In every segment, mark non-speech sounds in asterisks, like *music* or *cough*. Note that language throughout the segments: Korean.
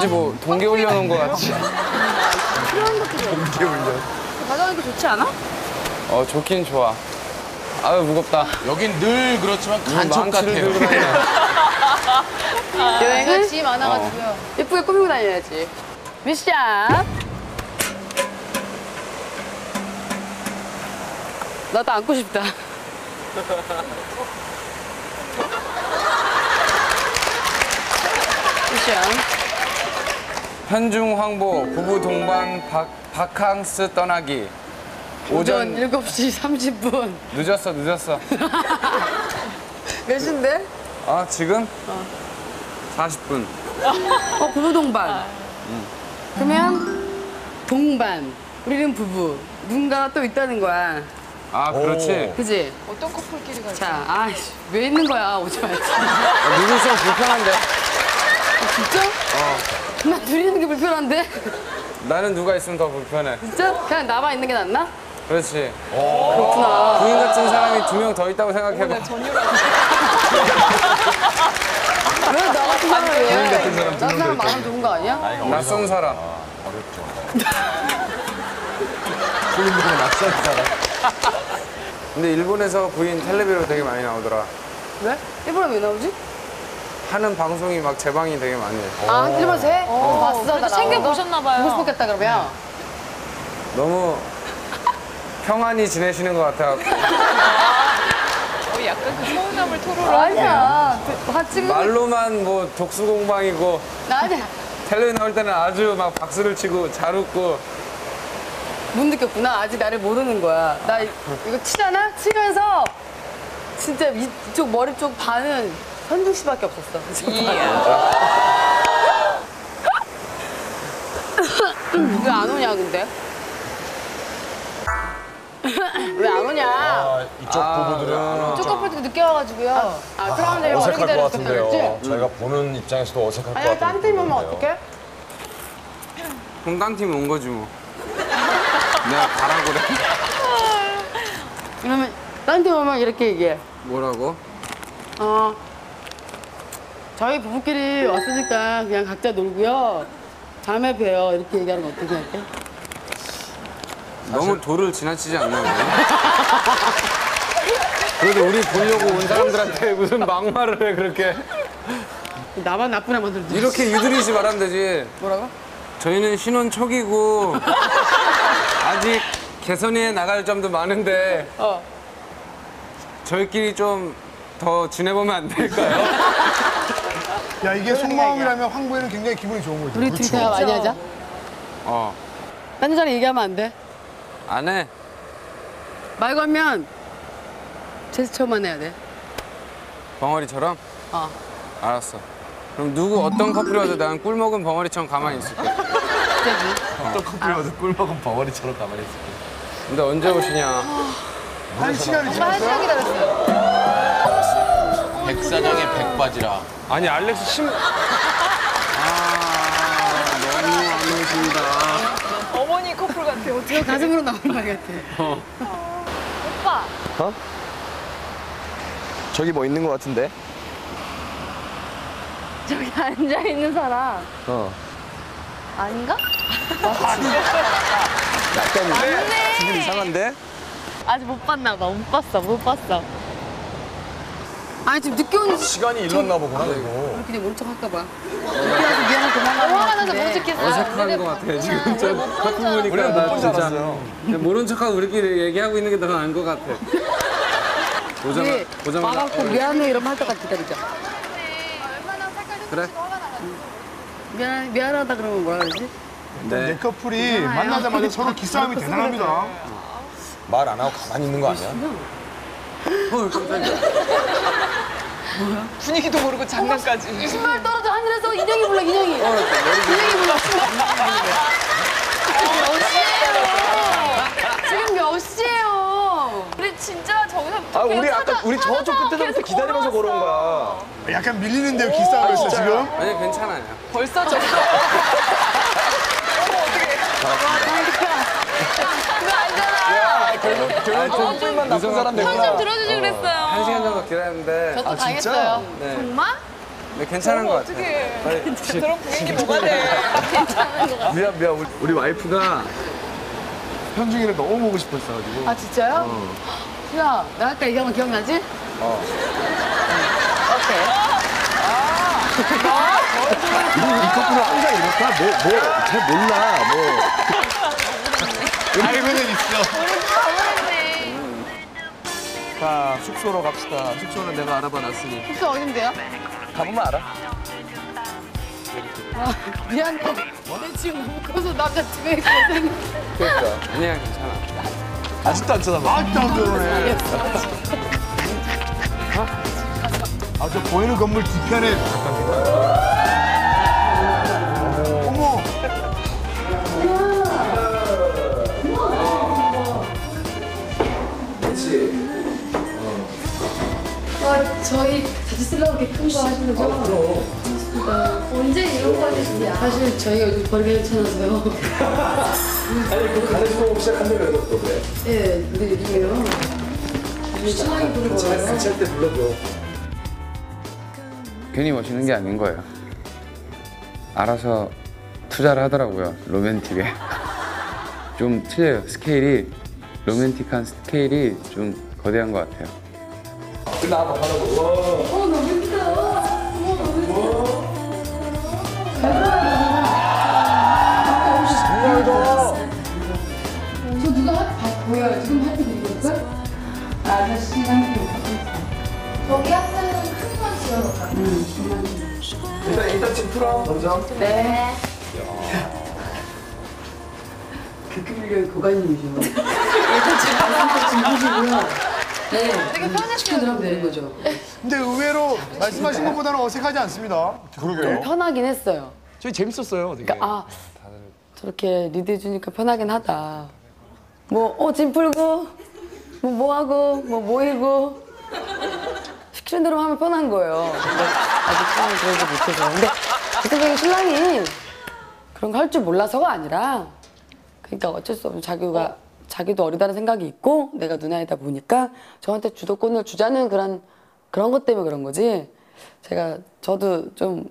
왠지 뭐 동계 훈련 온것 같지. 가져가는 게 좋지 않아? 어 좋긴 좋아. 아유 무겁다. 여긴 늘 그렇지만 간첩 같아요. 여행은 짐 많아가지고요. 예쁘게 꾸미고 다녀야지. 미션. 나도 안고 싶다. *laughs* 미션. 현중 황보 부부 동반 박, 바캉스 떠나기. 오전 오전 7시 30분. 늦었어 늦었어. *laughs* 몇 시인데? 아 지금? 40분. 어, 부부 동반. 그러면 동반. 우리는 부부. 누군가가 또 있다는 거야. 아 그렇지. 그지? 어떤 커플끼리 갈까? 자, 아이씨, 왜 있는 거야? 오지 말지. 아, 누구 있으면 불편한데. 진짜? 나 둘이 있는 게 불편한데? 나는 누가 있으면 더 불편해. 진짜? 그냥 나만 있는 게 낫나? 그렇지. 그렇구나. 부인 같은 사람이 두 명 더 있다고 생각해봐. 왜나 같은 사람을 왜? 나 같은 사람 많으면 좋은 거 아니야? 낯선 사람. *laughs* 부인들은 낯선 사람. 근데 일본에서 부인 텔레비로 되게 많이 나오더라. 왜? 일본에 왜 나오지? 하는 방송이 막 재방이 되게 많이 해. 아, 일본에서 해? 봤어. 나 그래도 챙겨보셨나봐요. 보고 싶었겠다, 그러면. 너무 평안히 지내시는 것 같아. 어, 약간 그 서운함을 토로를 아니야. 그, 같이 그 말로만 뭐 독수 공방이고 아니야. 텔레비 나올 때는 아주 막 박수를 치고 잘 웃고 못 느꼈구나. 아직 나를 모르는 거야. 나 이- 이거 치잖아? 치면서 진짜 이- 이쪽 머리 쪽 반은 현중 씨밖에 없었어. 왜 안 오냐, 근데? 왜 안 오냐? 아, 이쪽 부부들은 쭉 커플도 늦게 와가지고요. 아, 사람들이 어색할 것 기다렸겠다 같은데요. 그랬지? 저희가 보는 입장에서도 어색할 것 아니, 같은데. 딴팀 오면 어떡해? 홍당팀 온 거지 뭐. 내가 가라고 그래. 그러면 딴 팀 오면 이렇게 얘기해. 뭐라고? 어, 저희 부부끼리 왔으니까 그냥 각자 놀고요. 다음에 봬요. 이렇게 얘기하는 거 어떻게 생각해? 너무 도를 지나치지 않나 보네. 그래도 우리 보려고 온 사람들한테 무슨 막말을 해 그렇게. 나만 나쁜 애 만 들지. 이렇게 유두리지 말하면 되지. 뭐라고? 저희는 신혼 초기고 아직 개선해 나갈 점도 많은데 어. 저희끼리 좀 더 지내보면 안 될까요? 야 이게 속마음이라면 황보에는 굉장히 기분이 좋은 거죠. 우리 둘이 대화 많이 하자. 어. 딴 여자랑 얘기하면 안 돼. 안 해. 말 걸면 제스처만 해야 돼. 벙어리처럼? 어. 알았어. 그럼 누구 어떤 커플이 와도 난 꿀 먹은 벙어리처럼 가만히 있을게. 갑자기. 어떤 커플이 와도 꿀 먹은 벙어리처럼 가만히 있을게. 근데 언제 오시냐? 한 시간이 지났어요? 기다렸어요. 백사장의 백바지라. 아니 알렉스 심. 아 너무 안 오신다. 어머니 커플 같아. 어떻게 가슴으로 나오는 말 같아. 오빠. 저기 뭐 있는 것 같은데? 저기 앉아 있는 사람 어. 아닌가? 약간 기분 이상한데? 아직 못 봤나 봐. 못 봤어. 못 봤어. 아니 지금 늦게 온 시간이 일렀나 보구나, 이거. 그냥 모른 척 할까 봐. 늦게 와서 미안해 도망가는 거 화나서 못 같은데. 찍겠어. 어색한 것 같아 지금 저 커플 보니까 우리는 나 못본 줄 진짜 알았어요. 모른 척하고 우리끼리 얘기하고 있는 게 더 나은 것 같아. 오자마 우리 오자마 와갖고 미안해 이러면 할 때까지 기다리자. 그래? 미안 미안하다 그러면 뭐라 그러지? 내 네. 커플이 만나자마자 서로 기싸움이 대단합니다. 말 안 하고 가만히 있는 거 아니야? 어 깜짝이야. 분위기도 모르고 장난까지. 신발 떨어져 하늘에서 인형이 불러 인형이. 인형이 불러. 몇 시예요? 지금 몇 시예요? 우리 진짜 저기서 아, 우리 아까 우리 저쪽 끝에서부터 기다리면서 걸어온 거야. 약간 밀리는데요 기싸움을 했어 지금? 아니 괜찮아요. 벌써 저 *laughs* 결국 결국 꿀만 나쁜 사람 좀 됐구나. 들어주지 한 그랬어요. 시간 정도 기다렸는데 저도 당했어요. 네. 정말? 네, 괜찮은 것 같아요. 어떻게 빨리 *laughs* 저런 분위기 뭐가 돼? *laughs* 미안 미안 우리, 우리 와이프가 현중이를 너무 보고 싶었어가지고 아 진짜요? 야, 나 아까 얘기한 거 기억나지? 어. 오케이. 이, 이 커플은 항상 이렇다 뭐뭐 잘 몰라 뭐 알고는 있어. 자, 숙소로 갑시다. 숙소는 내가 알아봐 놨으니. 숙소 어딘데요? 가보면 알아. 아, 미안해. 내 지금 묶어서 남자 집에 있거든. 그러니까. 아니야, 괜찮아. 아직도 안 쳐다봐. 아직도 안 들어오네. 아, 저 보이는 건물 뒤편에. 아, 저희 같이 쓰려고 이렇게 큰거 하시는 거죠? 언제 이런 거 하셨냐? 사실 저희가 요즘 벌이가 괜찮아서요. *laughs* 아니, 그 가르치고 시작한다고 그래. 예, 근데 요즘에요. 요즘 신랑이 부르고 와요. 같이 할 때 불러줘. 괜히 멋있는 게 아닌 거예요. 알아서 투자를 하더라고요. 로맨틱에. *laughs* 좀 틀려요. 스케일이 로맨틱한 스케일이 좀 거대한 것 같아요. 나와봐, 바로. 와. 어, 너무 예쁘다. 어머, 너무 예쁘다. 저 누가 하, 봐, 보여요. 지금 하트 걸까? 아저씨랑 거기 앞에는 큰건 지어놓을까? 일단, 일단 지금 풀어, 먼저. 네. 그크밀교의 고관님이죠. 일단 제가 지금 보시고요. 네. 되게 편하게 하면 되는 거죠. 근데 의외로 말씀하신 것보다는 어색하지 않습니다. 그러게요. 편하긴 했어요. 저희 재밌었어요, 되게. 그러니까 아 저렇게 리드해 주니까 편하긴 하다. 뭐, 어, 짐 풀고, 뭐, 뭐 하고, 뭐, 모이고. 시키는 대로 하면 편한 거예요. 근데 아직 신랑이 그러지 못해서. 근데 제 생각에 신랑이 그런 거 할 줄 몰라서가 아니라, 그러니까 어쩔 수 없이 자기가, 자기도 어리다는 생각이 있고, 내가 누나이다 보니까 저한테 주도권을 주자는 그런, 그런 것 때문에 그런 거지. 제가, 저도 좀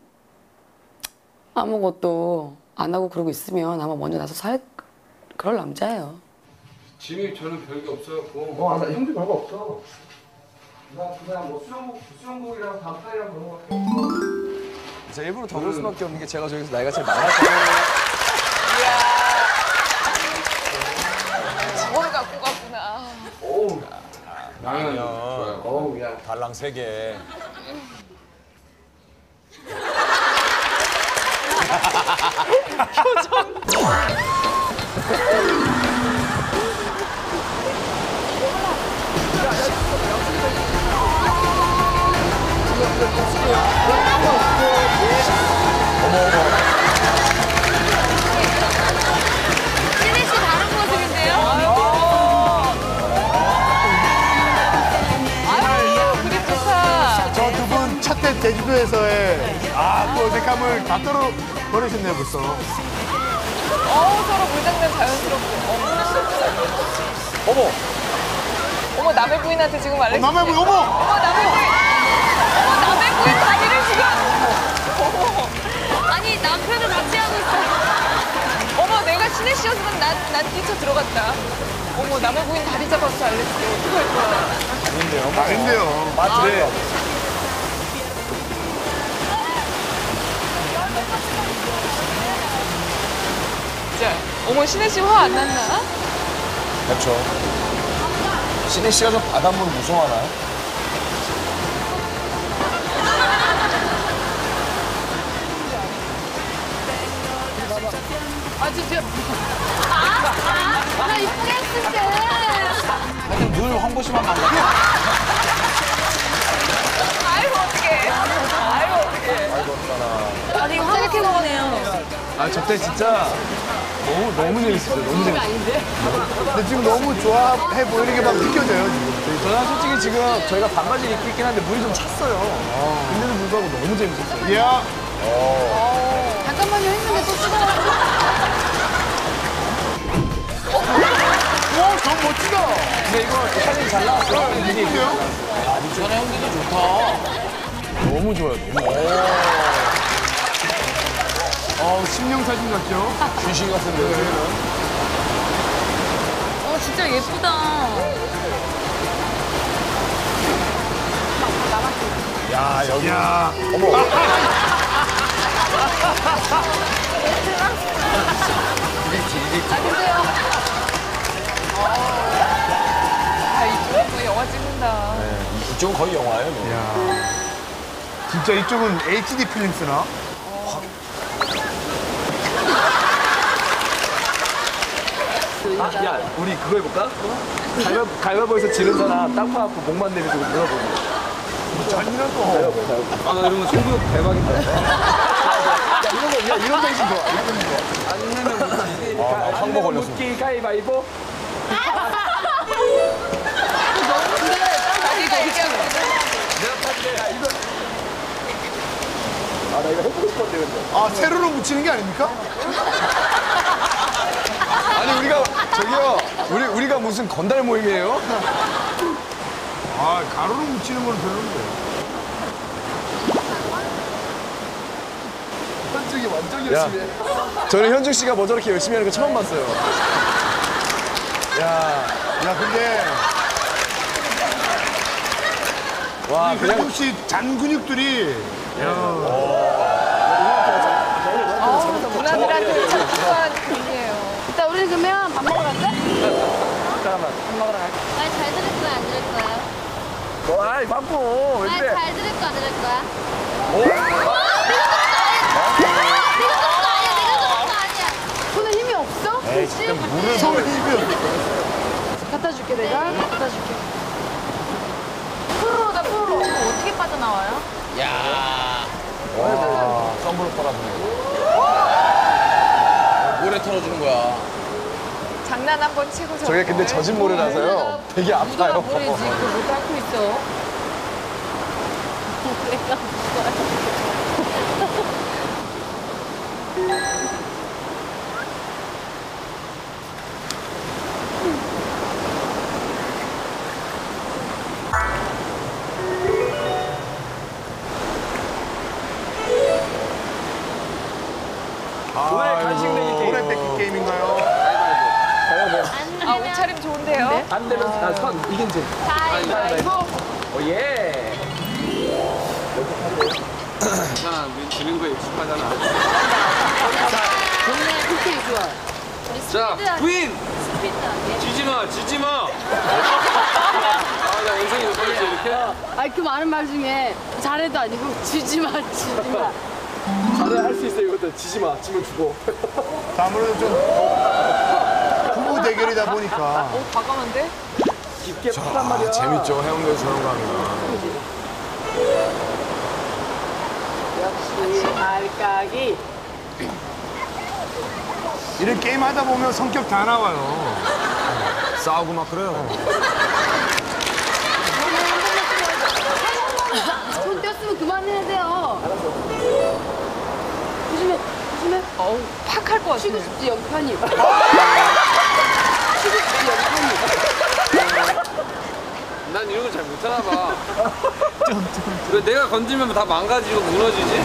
아무것도 안 하고 그러고 있으면 아마 먼저 나서 살 그럴 남자예요. 짐이 저는 별게 없어갖고. 어, 나 형도 별거 없어. 나 그냥 뭐 수영복, 수영복이랑 반팔이랑 그런 거 같아. 저 일부러 더볼 수밖에 없는 게 제가 저기서 나이가 제일 많아서. *laughs* 나는 좋아요. 어우, 야. 달랑 세 개. *laughs* 신혜 제주도에서의 아, 그 어색함을 다 떨어버리셨네요, 벌써. 어우, 서로 물장난 자연스럽고. 어머. 어머, 어머, 남의 부인한테 지금 어, 알레 남의 분, 어머! 어머, 남의 부인. 어머, 남의 부인 다리를 지금. 어머. 아니 남편을 같이 하고 있어. 어머, 내가 신혜 씨였으면 난, 난 뛰쳐 들어갔다. 어머, 남의 부인 다리 잡았어, 알렉스. 어떡할 거야. 아닌데요. 마트래. 진짜. 어머, 신혜 씨 화 안 났나? 그렇죠. 신혜 씨가 좀 바닷물 무서워하나요? 아 진짜 나 이쁘게 했을 때. 하여튼 늘 황보씨만 만나. 아이고, 어떡해. 아이고, 어떡해. 아니 이거 생각해보네요. 아, 저때 진짜 너무, 너무 재밌었어요. 너무 재밌었어요. 아닌데? 근데 지금 너무 좋아해 보이는 게 막 느껴져요, 지금. 저는 솔직히 지금 저희가 반바지를 입고 있긴 한데 물이 좀 찼어요. 근데도 불구하고 너무 재밌었어요. 이야. 잠깐만요 했는데 또 뜨거워. 너무 멋지다. 근데 이거 사진 잘 나왔어. 근데요? 전에 형들도 좋다. 너무 좋아요. 너무. 어, 심령 사진 같죠? 귀신 같은데. 어, 진짜 예쁘다. 야, 여기. 야. 아, 이쪽은 뭐 영화 찍는다. 이쪽은 거의 영화예요. 뭐. 야. 진짜 이쪽은 HD 필름 쓰나? 아, 야, 우리 그거 해볼까? 갈바, 갈바보에서 지른 사람 땅 파갖고 목만 내리고 물어보고. 잔인한 거. 아, 나 이런 거 승부욕 대박이다. 야, 이런 거, 야, 이런 정신 좋아. 이런 정신 좋아. 안 내면 묻기. 아, 나 황보 걸렸어. 묻기 가위바위보. 자기가 얘기하고 아, 나 이거 해보고 싶었는데, 근데. 아, 세로로 붙이는 게 아닙니까? *laughs* 아니 우리가 저기요. 우리 우리가 무슨 건달 모임이에요? 아, 가로로 붙이는 건 별론데. 현중이 완전 야. 열심히 해. 저는 현중 씨가 뭐 저렇게 열심히 하는 거 처음 봤어요. 야, 야, 근데 와 그냥 현중 씨 잔 근육들이 누나들한테 참 필요한 분이에요. 일단 우리 그러면 밥 먹으러 갈까? 잠깐만. 아니, 잘 들을 거야, 안 들을 거야? 뭐, 아이, 바보. 왜 아니, 그래? 잘 들을 거야, 안 들을 거야? 어? 내가 그런 거 아니야, 내가 그런 거 아니야. 손에 힘이 없어? 그렇지? 물을 힘이 갖다 줄게, 내가. 갖다 줄게. 프로다, 프로. 어떻게 빠져나와요? 썸블로 빨아주네. 모래 털어주는 거야. 장난 한 번 치고 저게 근데 젖은 모래라서요. *laughs* 되게 아파요. 모래지, 그거 못 닦고 있어. *laughs* 내가 오늘 그 많은 말 중에 잘해도 아니고 지지 마, 지지 마. 잘해, 할수 있어, 이것도. 지지 마. 지면 죽어. *laughs* 자, 아무래도 좀 부부 대결이다 보니까 오, 과감한데? 깊게 푸란 말이야. 재밌죠 해운대 저런 거 하면. 역시 알까기. 이런 게임 하다 보면 성격 다 나와요. *laughs* 싸우고 막 그래요. *laughs* 어우, 팍 할 것 같아. *laughs* 쉬고 싶지 영편이. 쉬고 싶지 영편이. 난 이런 거잘 못하나 봐. *laughs* 왜 내가 건들면 다 망가지고 무너지지?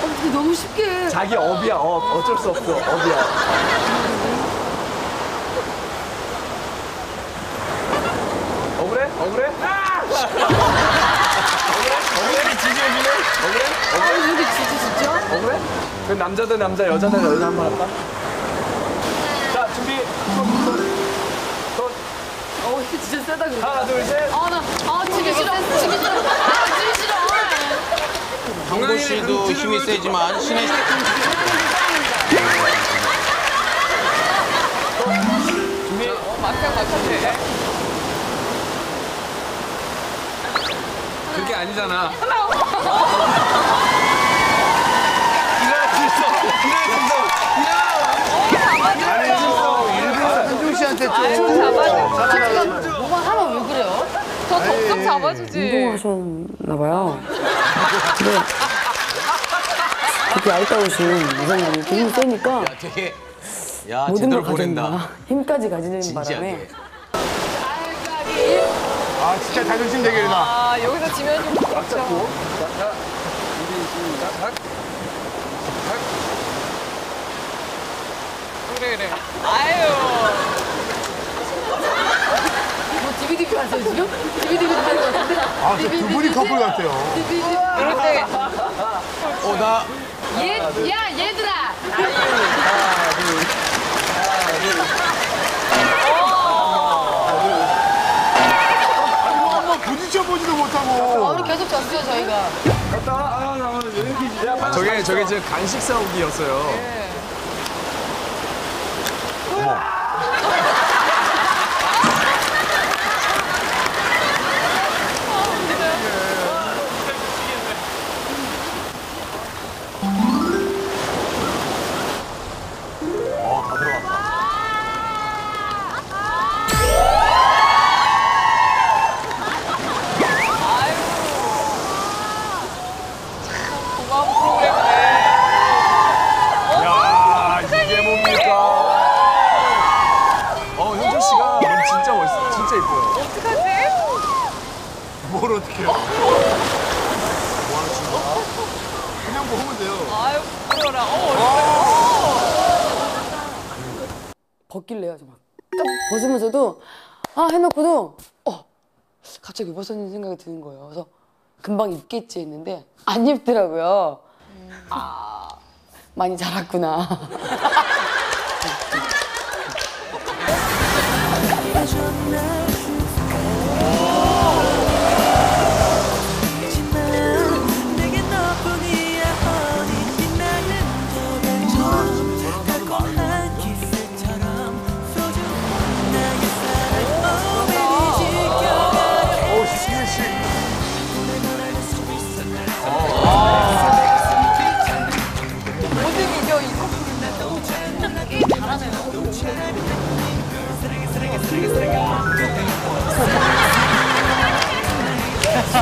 어, 근데 너무 쉽게. 자기 업이야, 업. 어쩔 수 없어. 업이야. 억울해? 억울해? 아! *laughs* 억울해? 억울해? 지지해줄래? 억울해? 아, 이게 진짜 진짜? 억울해? 그 남자 대 남자, 여자 대 여자 한 번 할까? 자, 준비. 손, 손. 손. 어, 이거 진짜 세다 그래. 하나, 둘, 셋. 아, 나, 아, 지기 싫어. 지기 싫어. 아, 지기 싫어. 강호 씨도 힘이 세지만 신의 준비. 어, 막상 막하네. 그게 아니잖아. 일어날 수 있어. 일어날 수 있어. 아니, 일부러 현중 씨한테 좀 잡아주고. 뭐가 하면 왜 그래요? 더 덥석 잡아주지. 운동하셨나 봐요. 근데 그렇게 얇다우신 이상형이 힘이 세니까 되게 야, 모든 제대로 걸 보낸다. 가졌나 힘까지 가지는 바람에 아, 진짜 자존심 대결이다. 아, 여기서 지면 좀 그렇죠. 그래, 그래. 아유. 뭐 DVD 하세요 지금? DVD 하는 거 같은데? 아, 진짜 두 분이 커플 같아요. 이럴 때 어, 나. 얘, 야, 얘들아. 한번 부딪혀보지도 못하고. 오늘 계속 졌어요, 저희가. 저게, 저게 지금 간식 싸우기였어요. 고마 뭘 어떻게 해요? 그냥 뭐 하면 돼요. 아유, 어떡해. 벗길래요 저 막 딱 벗으면서도 아 해놓고도 어 갑자기 벗었는 생각이 드는 거예요 그래서 금방 입겠지 했는데 안 입더라고요 아 많이 자랐구나 *laughs*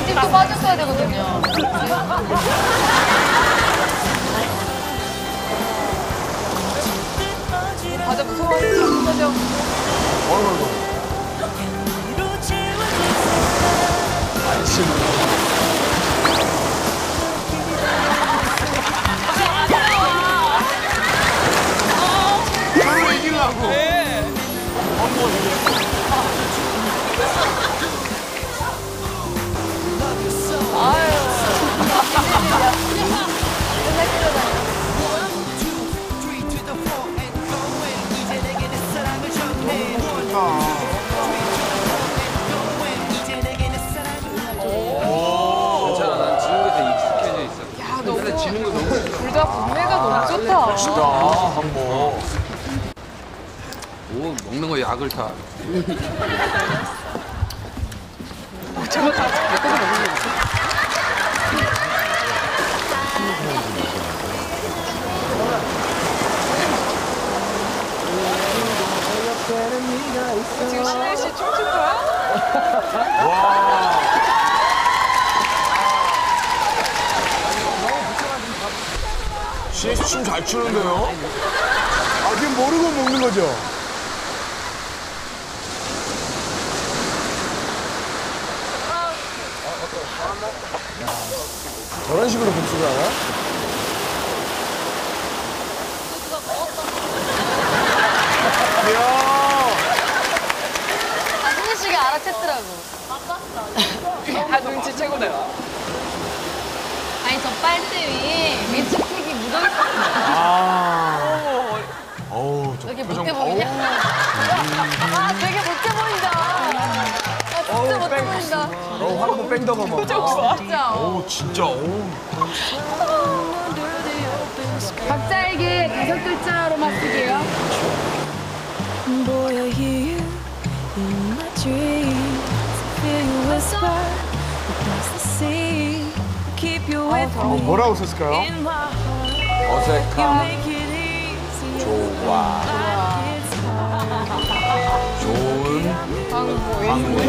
집도 빠졌어야 되거든요. 과자 못하죠? 이로 채워질 서로 너무 좋다. 아, 한번. 오 먹는 거 약을 다. 저거 다 엮어서 먹는 거 있어? 지금 신혜 씨 춤출 거야? CS 춤잘 추는데요? 아, 지금 모르고 먹는 거죠? 저런 식으로 복수를 하나? 아, 승희 씨가 알아챘더라고. 아, 눈치 최고다. 아니, 저 빨대 위에 묻어있었어. 아. 어우, 저 여기 표정. 못해 보이냐? 아, 되게 못해 보인다. 아, 진짜 못해 보인다. 어, 한번 뺑덕어 뭐. 진짜. 오, 진짜. 오. 각자에게 다섯 글자로만 쓰게요. Boy, I hear you in my dreams. Feel you whisper across the sea. Keep you with 어, me 뭐라고 썼을까요? 어색함. 좋아. 좋은 방보이.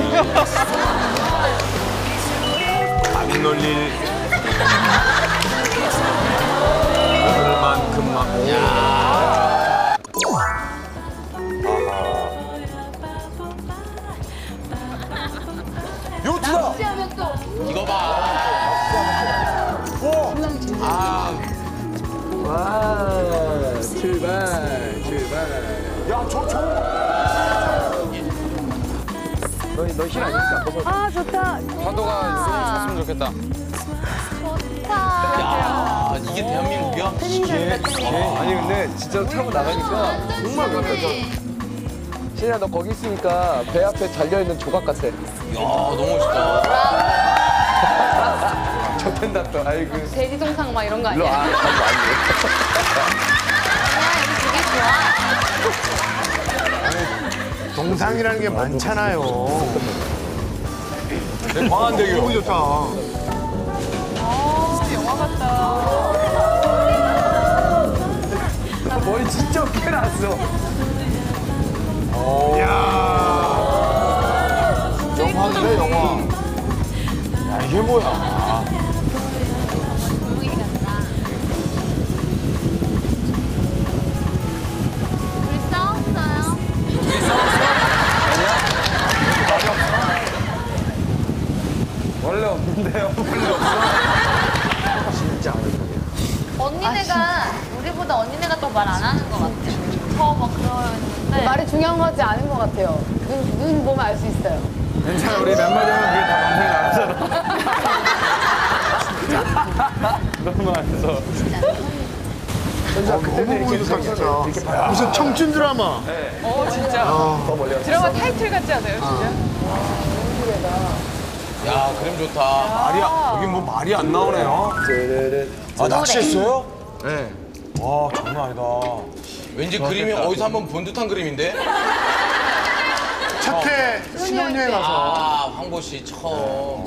안 놀릴 오늘만큼만 저. 너너힐 아니니까. 아, 좋다. 파도가 있으면 좋겠다. 야 이게 대한민국이야? 아니 근데 진짜 타고 나가니까 정말 좋다. 신이야 너 거기 있으니까 배 앞에 달려 있는 조각 같아. 야 너무 멋있다. *laughs* 좋댄다 또. 아이고. 돼지 동상 막 이런 거 아니야? 와. 가지 *laughs* 동상이라는 게 많잖아요. 광안대교. 너무 좋다. 아, 영화 같다. 머리 진짜 웃게 났어. 영화인데 영화. 야 이게 뭐야? 원래 없는데요. *laughs* 언니네가 우리보다 언니네가 더 말 안 하는 것 같아. 더막 그러는데. 말이 중요한 것 같지 않은 것 같아요. 눈, 눈 보면 알 수 있어요. 괜찮아, 우리 몇 마디 하면 그게 다 방송에 나왔잖아. 너무 안 써. 진짜 그때는 이렇게 진짜. 이렇게 봐. 무슨 청춘 드라마. 어, 진짜. 더 멀리 갔어. 드라마 타이틀 같지 않아요, 진짜? 야 그림 좋다. 말이 안- 여기 뭐 말이 안 나오네요. 아 낚시했어요? 네. 와 장난 아니다. 왠지 그림이 어디서 한 번 본 듯한 그림인데? 첫해 신혼여행 가서. 아 황보 씨 처음.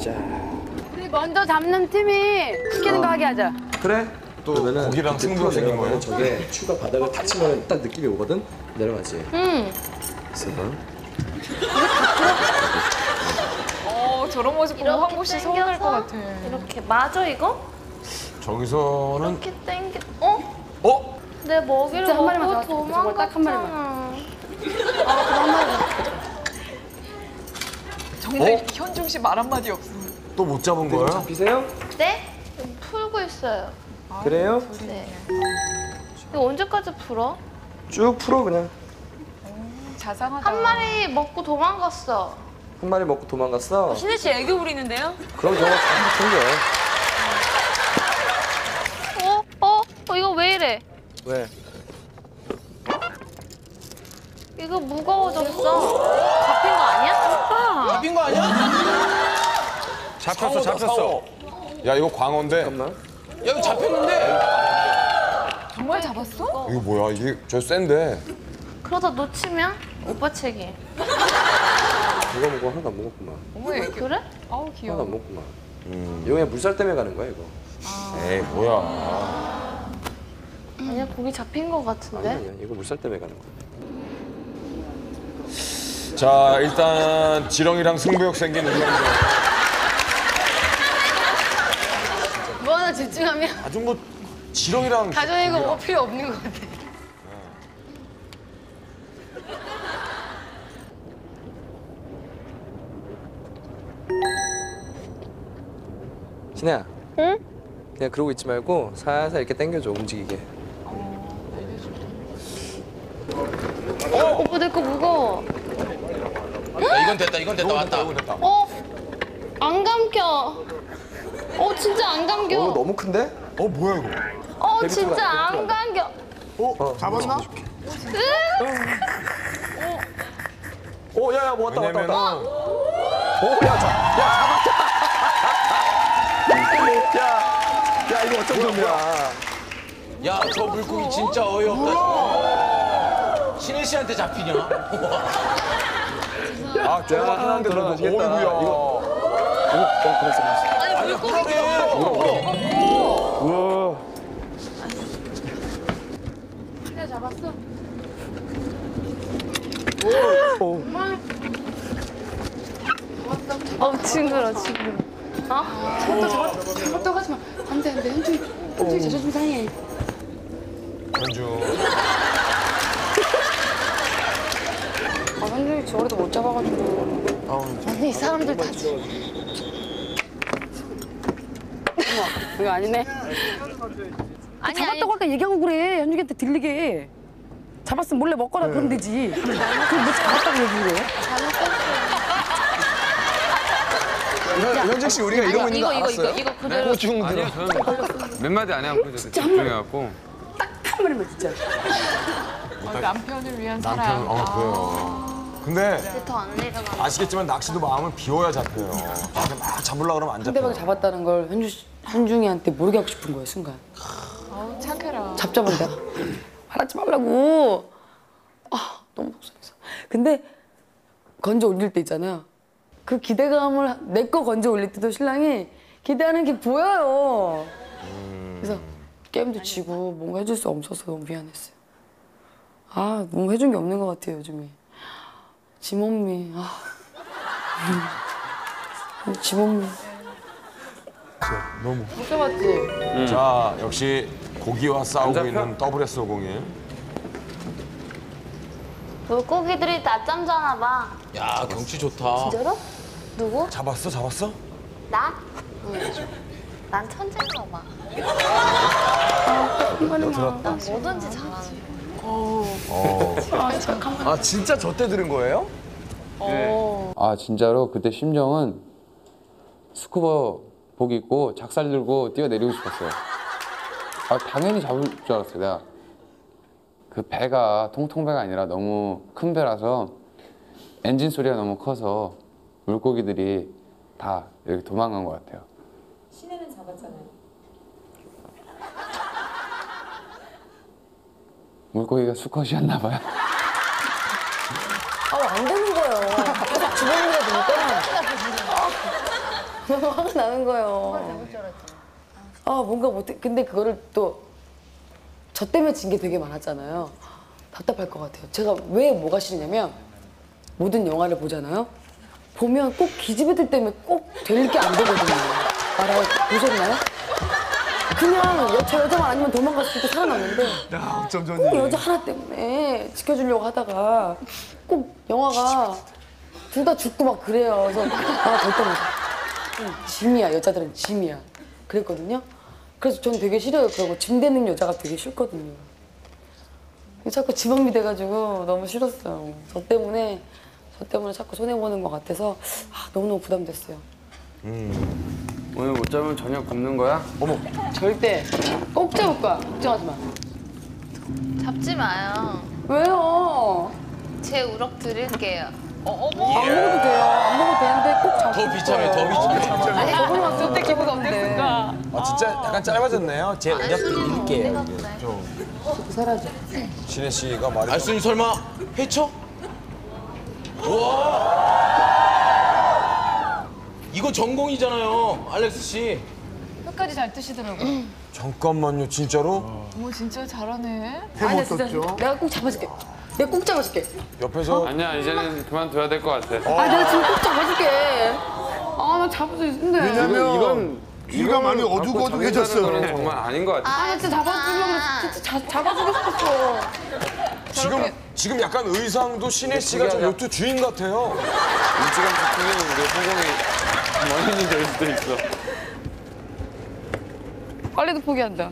우리 먼저 잡는 팀이 시키는 거 하게 하자. 그래? 또 고기랑 승부가 생긴 거예요? 저게 추가 바닥을 탁 치면 딱 느낌이 오거든? 내려가지. 응. 있어봐. 어, 저런 모습 보면 황보 씨 서운할 것 같아. 이렇게 맞아 이거? 저기서는 이렇게 당겨. 어? 어? 내 먹이를 진짜 한 마리만 먹고 잡았어. 저걸 딱한 마리만. 도망갔잖아. 정말 현중 씨 말 한마디 없어. 또못 잡은 거예요? 잡히세요? 네? 지금 풀고 있어요. 그래요? 네. 이거 언제까지 풀어? 쭉 풀어 그냥. 자상하다. 한 마리 먹고 도망갔어. 한 마리 먹고 도망갔어? 신혜 씨 애교 부리는데요? 그럼 저거 잘 챙겨. 어? 어? 어 이거 왜 이래? 왜? 이거 무거워졌어. 잡힌 거 아니야? 잡힌 거 아니야? 잡혔어 잡혔어. 야 이거 광어인데 잠깐만. 야 이거 잡혔는데? 정말 잡았어? 이거 뭐야 이게 저 센데. 그러다 놓치면 오빠 책임. *laughs* 이거 먹고 하나도 안 먹었구만. 어머, 애교. 그래? 아우, 하나도 귀여워. 안 먹었구만. 이거 그냥 물살 때문에 가는 거야 이거. 에이 뭐야. 아니야 고기 잡힌 거 아니 같은데. 아니야 이거 물살 때문에 가는 거야. 자 일단 지렁이랑 승부욕 생긴 우리 형제. 뭐 하나 집중하면 아주 뭐 지렁이랑 가정이고 뭐 필요 없는 것 같아. 신혜야. 응? 그냥 그러고 있지 말고 살살 이렇게 당겨줘 움직이게. 오빠 내 거 무거워. 야 이건 됐다 이건 됐다 왔다. 어? 안 감겨. 어 진짜 안 감겨. 어 너무 큰데? 어 뭐야 이거? 어 진짜 안 감겨. 어? 잡았나? 오 야야 뭐 왔다 왔다 왜냐면은 왔다. 오야 자, 야 잡았다. 야, 야 이거 어쩜 좋냐. 야 저 물고기 진짜 어이없다. 신혜 씨한테 잡히냐? 아 한데 그래도 들어가시겠다. 어이구야. 이거. 오, 어, 그랬어, 그랬어. 아니 물고기가. 우와. 어 징그러 징그러. 잡았다고 하지 마. 안 돼, 안 돼. 현중이, 현중이 자존심 상해. 현주. 아, 현중이 저래도 못 잡아가지고. 아니 이 사람들 다 어머, 이거 아니네. 아니, 잡았다고 아까 얘기하고 그래. 현중이한테 들리게. 잡았으면 몰래 먹거나 그러면 되지. 그럼 뭐 잡았다고 얘기를 해? 현- 현직 씨 우리가 이러고 있는 거 이거 이거 이거 알았어요? 이거 그대로 고중 아니요, 들어. 저는 몇 마디 안 해갖고 저 집중해갖고. 한 마리만 진짜. 어, 남편을 위한 남편, 사랑. 어, 그래요. 근데 더안 내려가. 아시겠지만 낚시도 마음을 비워야 잡혀요. 이렇게 막 잡으려고 그러면 안 상대방이 잡혀요. 잡았다는 걸 현주 씨- 현중이한테 모르게 하고 싶은 거예요 순간. 어우, 착해라. 잡자마자 내가 말하지 말라고. 아 너무 속상해서. 근데 건져 올릴 때 있잖아요. 그 기대감을 내 거 건져 올릴 때도 신랑이 기대하는 게 보여요. 그래서 게임도 지고 뭔가 해줄 수 없어서 너무 미안했어요. 아 너무 해준 게 없는 것 같아요 요즘에. 지몸미. 아. 음. 지몸미. 너무. 못 잡았지? 자, 역시 고기와 싸우고? 있는 WS501. 물고기들이 낮잠 자나 봐. 야 경치 좋다. 진짜로? 누구? 잡았어? 잡았어? 나? 난 천재인가 봐. 난 뭐든지 잘하는 아 진짜 저 때 들은 거예요? 아 진짜로 그때 심정은 스쿠버 복 입고 작살 들고 뛰어내리고 싶었어요. 아 당연히 잡을 줄 알았어요. 내가 그 배가 통통배가 아니라 너무 큰 배라서 엔진 소리가 너무 커서 물고기들이 다 이렇게 도망간 것 같아요. 시내는 잡았잖아요. 물고기가 수컷이었나 봐요. 아안 되는 거예요. 계속 주머니가 되니까. 너무 화가 나는 거예요. 아 뭔가 못해. 근데 그거를 또 저 때문에 진 게 되게 많았잖아요. 답답할 것 같아요. 제가 왜 뭐가 싫냐면 모든 영화를 보잖아요. 보면 꼭 기집애들 때문에 꼭 될 게 안 되거든요. 알아요? 보셨나요? 그냥 여- 저 여자만 아니면 도망갈 수 있고 살아남는데 야, 어쩜 꼭 좋니. 여자 하나 때문에 지켜주려고 하다가 꼭 영화가 둘 다 죽고 막 그래요. 그래서 때마다 음, 짐이야 여자들은 짐이야 그랬거든요. 그래서 저는 되게 싫어요. 그러고 짐 되는 여자가 되게 싫거든요. 자꾸 지방미 돼가지고 너무 싫었어요. 저 때문에 저 때문에 자꾸 손해 보는 것 같아서 아, 너무너무 부담됐어요. 오늘 못 잡으면 저녁 굶는 거야? 절대 꼭 잡을 거야. 걱정하지 마. 잡지 마요. 왜요? 제 우럭 드릴게요. 어, 어머. 안 먹어도 돼요. 안 먹어도 되는데 꼭 잡고 더 비참해 더 비참해. 아니, 저번에 왔을 때 기분 어땠을까? 아, 진짜 약간 짧아졌네요. 제 의견 드릴게요. 사라져. 신혜 씨가 말이 알순이 설마 해쳐? 와. 이거 전공이잖아요, 알렉스 씨. 끝까지 잘 뜨시더라고 요. 잠깐만요, 진짜로? 어머, 진짜 잘하네. 아니야 진짜 내가 꼭 잡아줄게. 내가 꼭 잡아줄게. 옆에서 아니야 이제는 그만둬야 될 것 같아. 아 내가 지금 꼭 잡아줄게. 아나 잡을 수 있는데. 왜냐면 이건 귀가 많이 거는 정말 아닌 것 같아. 아 나 진짜 잡아주려고. 진짜 자, 잡아주고 싶었어. 지금 지금 약간 의상도 신혜 씨가 저 요트 주인 같아요. 일찌감치 풀리는 우리 성공이 원인이 될 수도 있어. 빨리도 포기한다.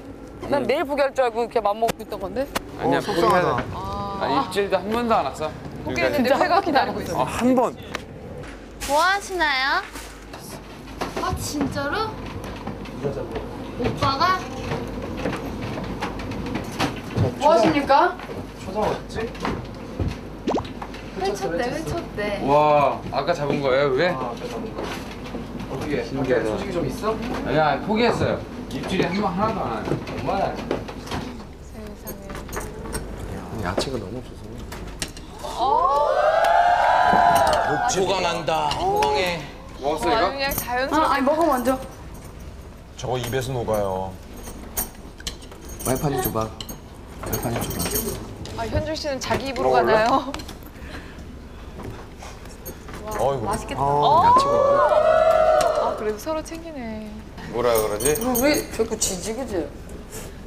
난 내일 포기할 줄 알고 이렇게 맘먹고 있던 건데. 아니야 어, 속상하다. 포기해야 돼. 아 입질도 한 번도 안 왔어. 포기했는데 회가 기다리고 있어. 아, 한 번. 뭐 하시나요? 아 진짜로? 오빠가? 뭐 하십니까? 펼쳤대 펼쳤대. 와 아까 잡은 거예요 왜? 어떻게 신기하다. 소식이 좀 있어? 아니야 포기했어요. 입질이 한 번 하나도 안 와요. 정말. 야채가 너무 없어서. 호가 난다. 호강해. 먹었어 아니, 이거? 그냥 아 자연스럽게. 아니 먹어 먼저. 저거 입에서 녹아요. 와이파니 줘봐. 와이파니 줘봐. 아, 현준 씨는 자기 입으로 가나요? 어이구. 아, 그래도 서로 챙기네. 뭐라 그러지? 우리 자꾸 지지 그지?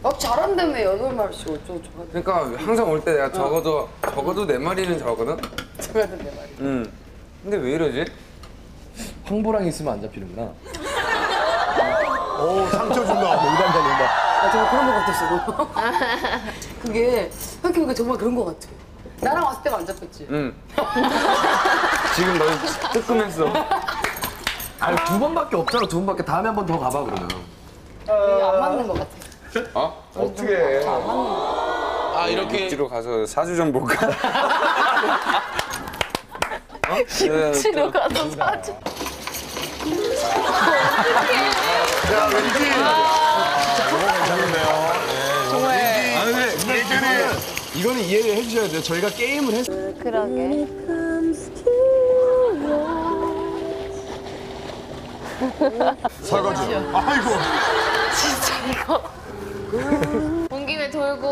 막 잘한다며 여덟 마리씩 어쩌고 저쩌고 그러니까 항상 올 때 내가 적어도 적어도 네 마리는 잡거든. 저거는 내 말이. 응. 근데 왜 이러지? 황보랑 있으면 안 잡히는구나. 오, 상처 준다. 농담 다 농담. 아, 저나 그런 거 같았어. *laughs* 그게 생각해보니까 정말 그런 거 같아. 나랑 왔을 때만 안 잡혔지. 응. 지금 너 뜨끔했어. 아니 두 번밖에 없잖아. 두 번밖에 다음에 한 번 더 가봐 그러면. 이게 안 맞는 거 같아. 어? 어떻게 해? 아 이렇게 뒤로 가서 사주 좀 볼까? *laughs* 치료 가서 사줘. 야, 왠지. 정말 아 근데 예전에 이거는 이해를 해주셔야 돼요. 저희가 게임을 했. 그러게. 설거지. 아이고. 온 김에 돌고.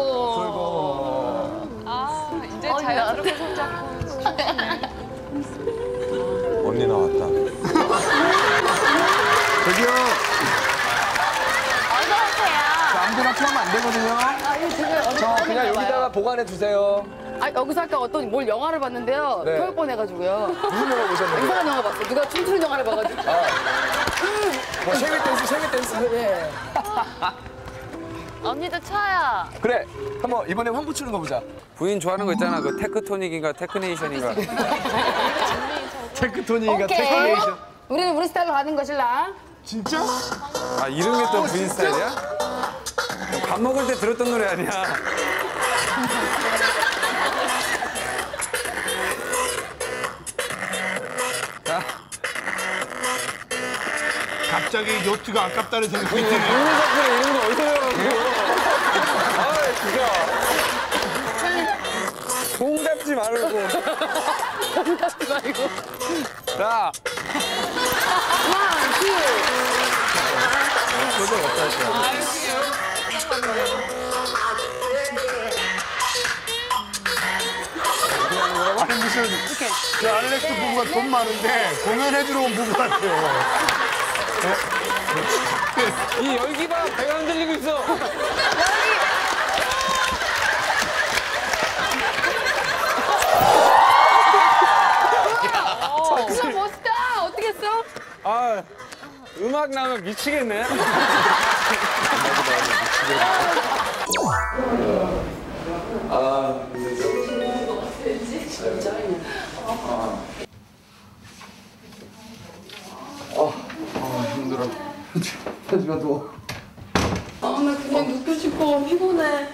아 이제 어이, 자연스럽게 손잡고 언니 나왔다. 저기요. 어서 오세요. 아무데나 피하면 안 되거든요. 아, 이거 지금 저 그냥 여기다가 보관해 두세요. 아, 여기서 아까 어떤 뭘 영화를 봤는데요. 네. 토할 뻔해가지고요. 무슨 영화 보셨나요? 이상한 영화 봤어. 누가 춤추는 영화를 봐가지고. 뭐 Shall we dance, Shall we dance. 예. *laughs* 언니도 쳐요. 그래. 한번 이번에 황보 추는 거 보자. 부인 좋아하는 거 있잖아. 그 테크토닉인가 테크네이션인가. 오케이. 테크네이션. 우리는 우리 스타일로 가는 것일라. 진짜? 아 이름이 또 부인 스타일이야? 밥 먹을 때 들었던 노래 아니야? *laughs* 갑자기 요트가 아깝다는 생각이 드네. 부인 작품에 이런 거 어디서 배워가지고. 아 진짜. 공 잡지 말고. 공 잡지 말고. 자. 아니 무슨 저 알렉스 부부가 돈 많은데 공연해주러 온 부부 같아요. 이 열기 봐. 배가 흔들리고 있어. 진짜 멋있다. 어떻게 했어? 아 음악 나오면 미치겠네. 하지마 누워. 아, 나 그냥 눕고 싶어. 피곤해. 아,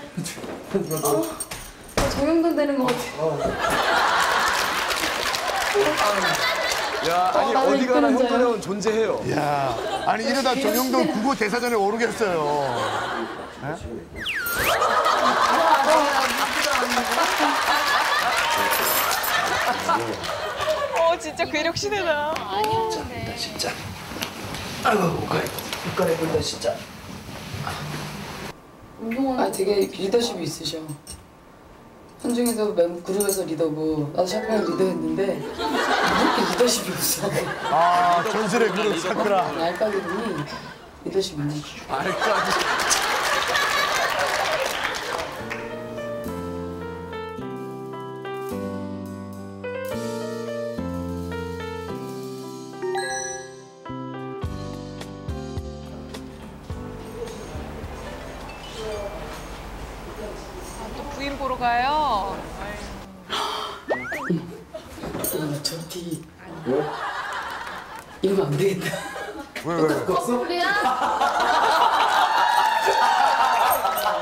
나 정형돈 되는 것 같아. 야 아니 나는 어디 가나. 형돈형은 존재해요. 야, 아니 이러다 정영돈 국어 대사전에 오르겠어요. 어 진짜 괴력 시대다. 운동은 아, 되게 리더십이 있으셔. 한중에도 멤 그룹에서 리더고 나도 샤크랑 리더했는데 이렇게 리더십이 없어. 아, 전설의 그룹 사쿠라. 알까기더니 리더십 있네. 알까지.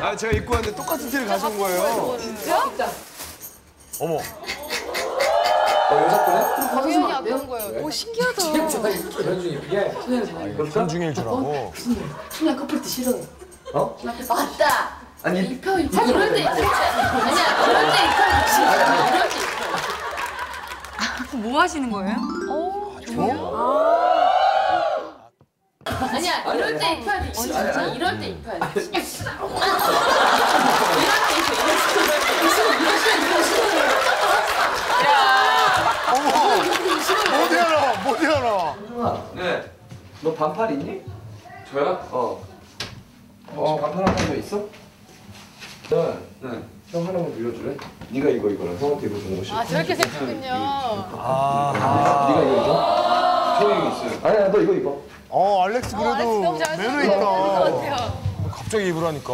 아 제가 입고 왔는데 똑같은 티를 가져온 거예요. 어머. 당연히 안 되는 거예요. 오 신기하다. 현중일 주라고. 그냥 커플 티 싫어요. 어? 맞다. 아니 입혀 입혀. 사실 그럴 때 입혀. 아니야 그럴 때 입혀. 이럴 때 입혀. 뭐 하시는 거예요? 아 니야 이럴 때 입혀야 돼. 진짜 이럴 때 입혀야 돼. 못 열어, 못 열어. 네. 너 반팔 있니? 저요? 어. 어 반팔 하나 더 있어? 네. 네. 형 하나만 빌려줄래? 네가 이거 이거랑 형한테 거 싫어. 아 저렇게 생겼군요. 아, 네가 이거 입어? 저 이거 있어요. 아니야 너 이거 입어. 어, 알렉스 그래도 매너 있다. 같아요. 갑자기 입으라니까.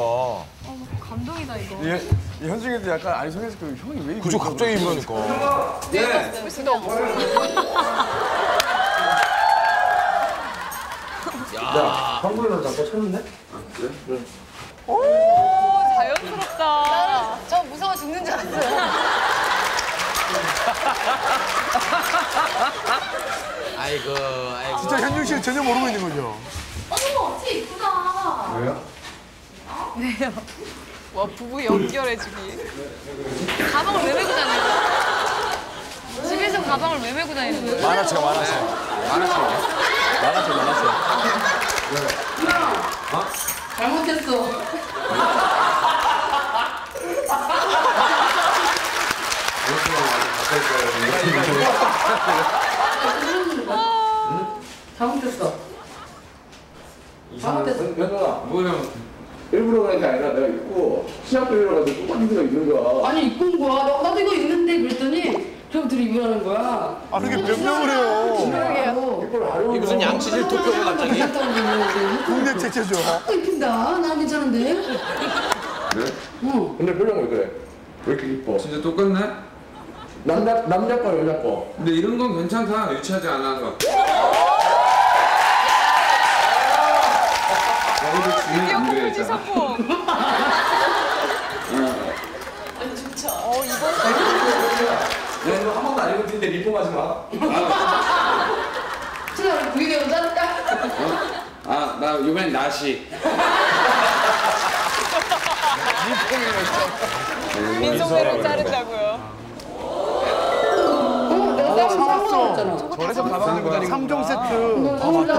감동이다 이거. 예, 이 현중이도 약간 아니 성현씨 그 형이 왜 그죠 갑자기 입으라니까. 오, 자연스럽다. 저 무서워 죽는 줄 알았어요. *laughs* 아이고 아이고. 진짜 현중 씨는 전혀 모르고 있는 거죠? 어머, 티 이쁘다. 와, 부부 연결해주기. 가방을 왜 메고 다녀요? 집에서 가방을 왜 메고 다니는 거예요? 만화책 만화책. 많았어 많았어. 잘못했어. *laughs* 잘못했어. 잘못했어. 현준아 뭐냐면 일부러 그런 게 아니라 내가 입고 시합 들으러 가서 똑같은 데가 있는 거야 아니 입고 온 거야. 나, 나도 이거 입는데 그랬더니 둘이 입으라는 거야. 아, 그게 변명을 해요. 그러게요. 이 무슨 양치질 토크가 갑자기? *laughs* 국내 최초죠. 어, 입힌다. 난 괜찮은데. 근데 표정 왜 그래? 왜 이렇게 이뻐? 진짜 똑같네? 남자, 남자 거 여자 거 근데 이런 건 괜찮다 유치하지 않아 거 *laughs* 드디어 안 그래, 코미디 있잖아. 성공. 어, 이번 야 이거 한 번도 안 입은 티인데 리폼 하지 마. 진짜 우리 구이대로 자를까? 아, 나 이번엔 나시 *laughs* 민속대로 자른다고요. 어, 내가 딱 상관없잖아. 저래서 가방 들고 다니는 3종 세트. 아, 맞다.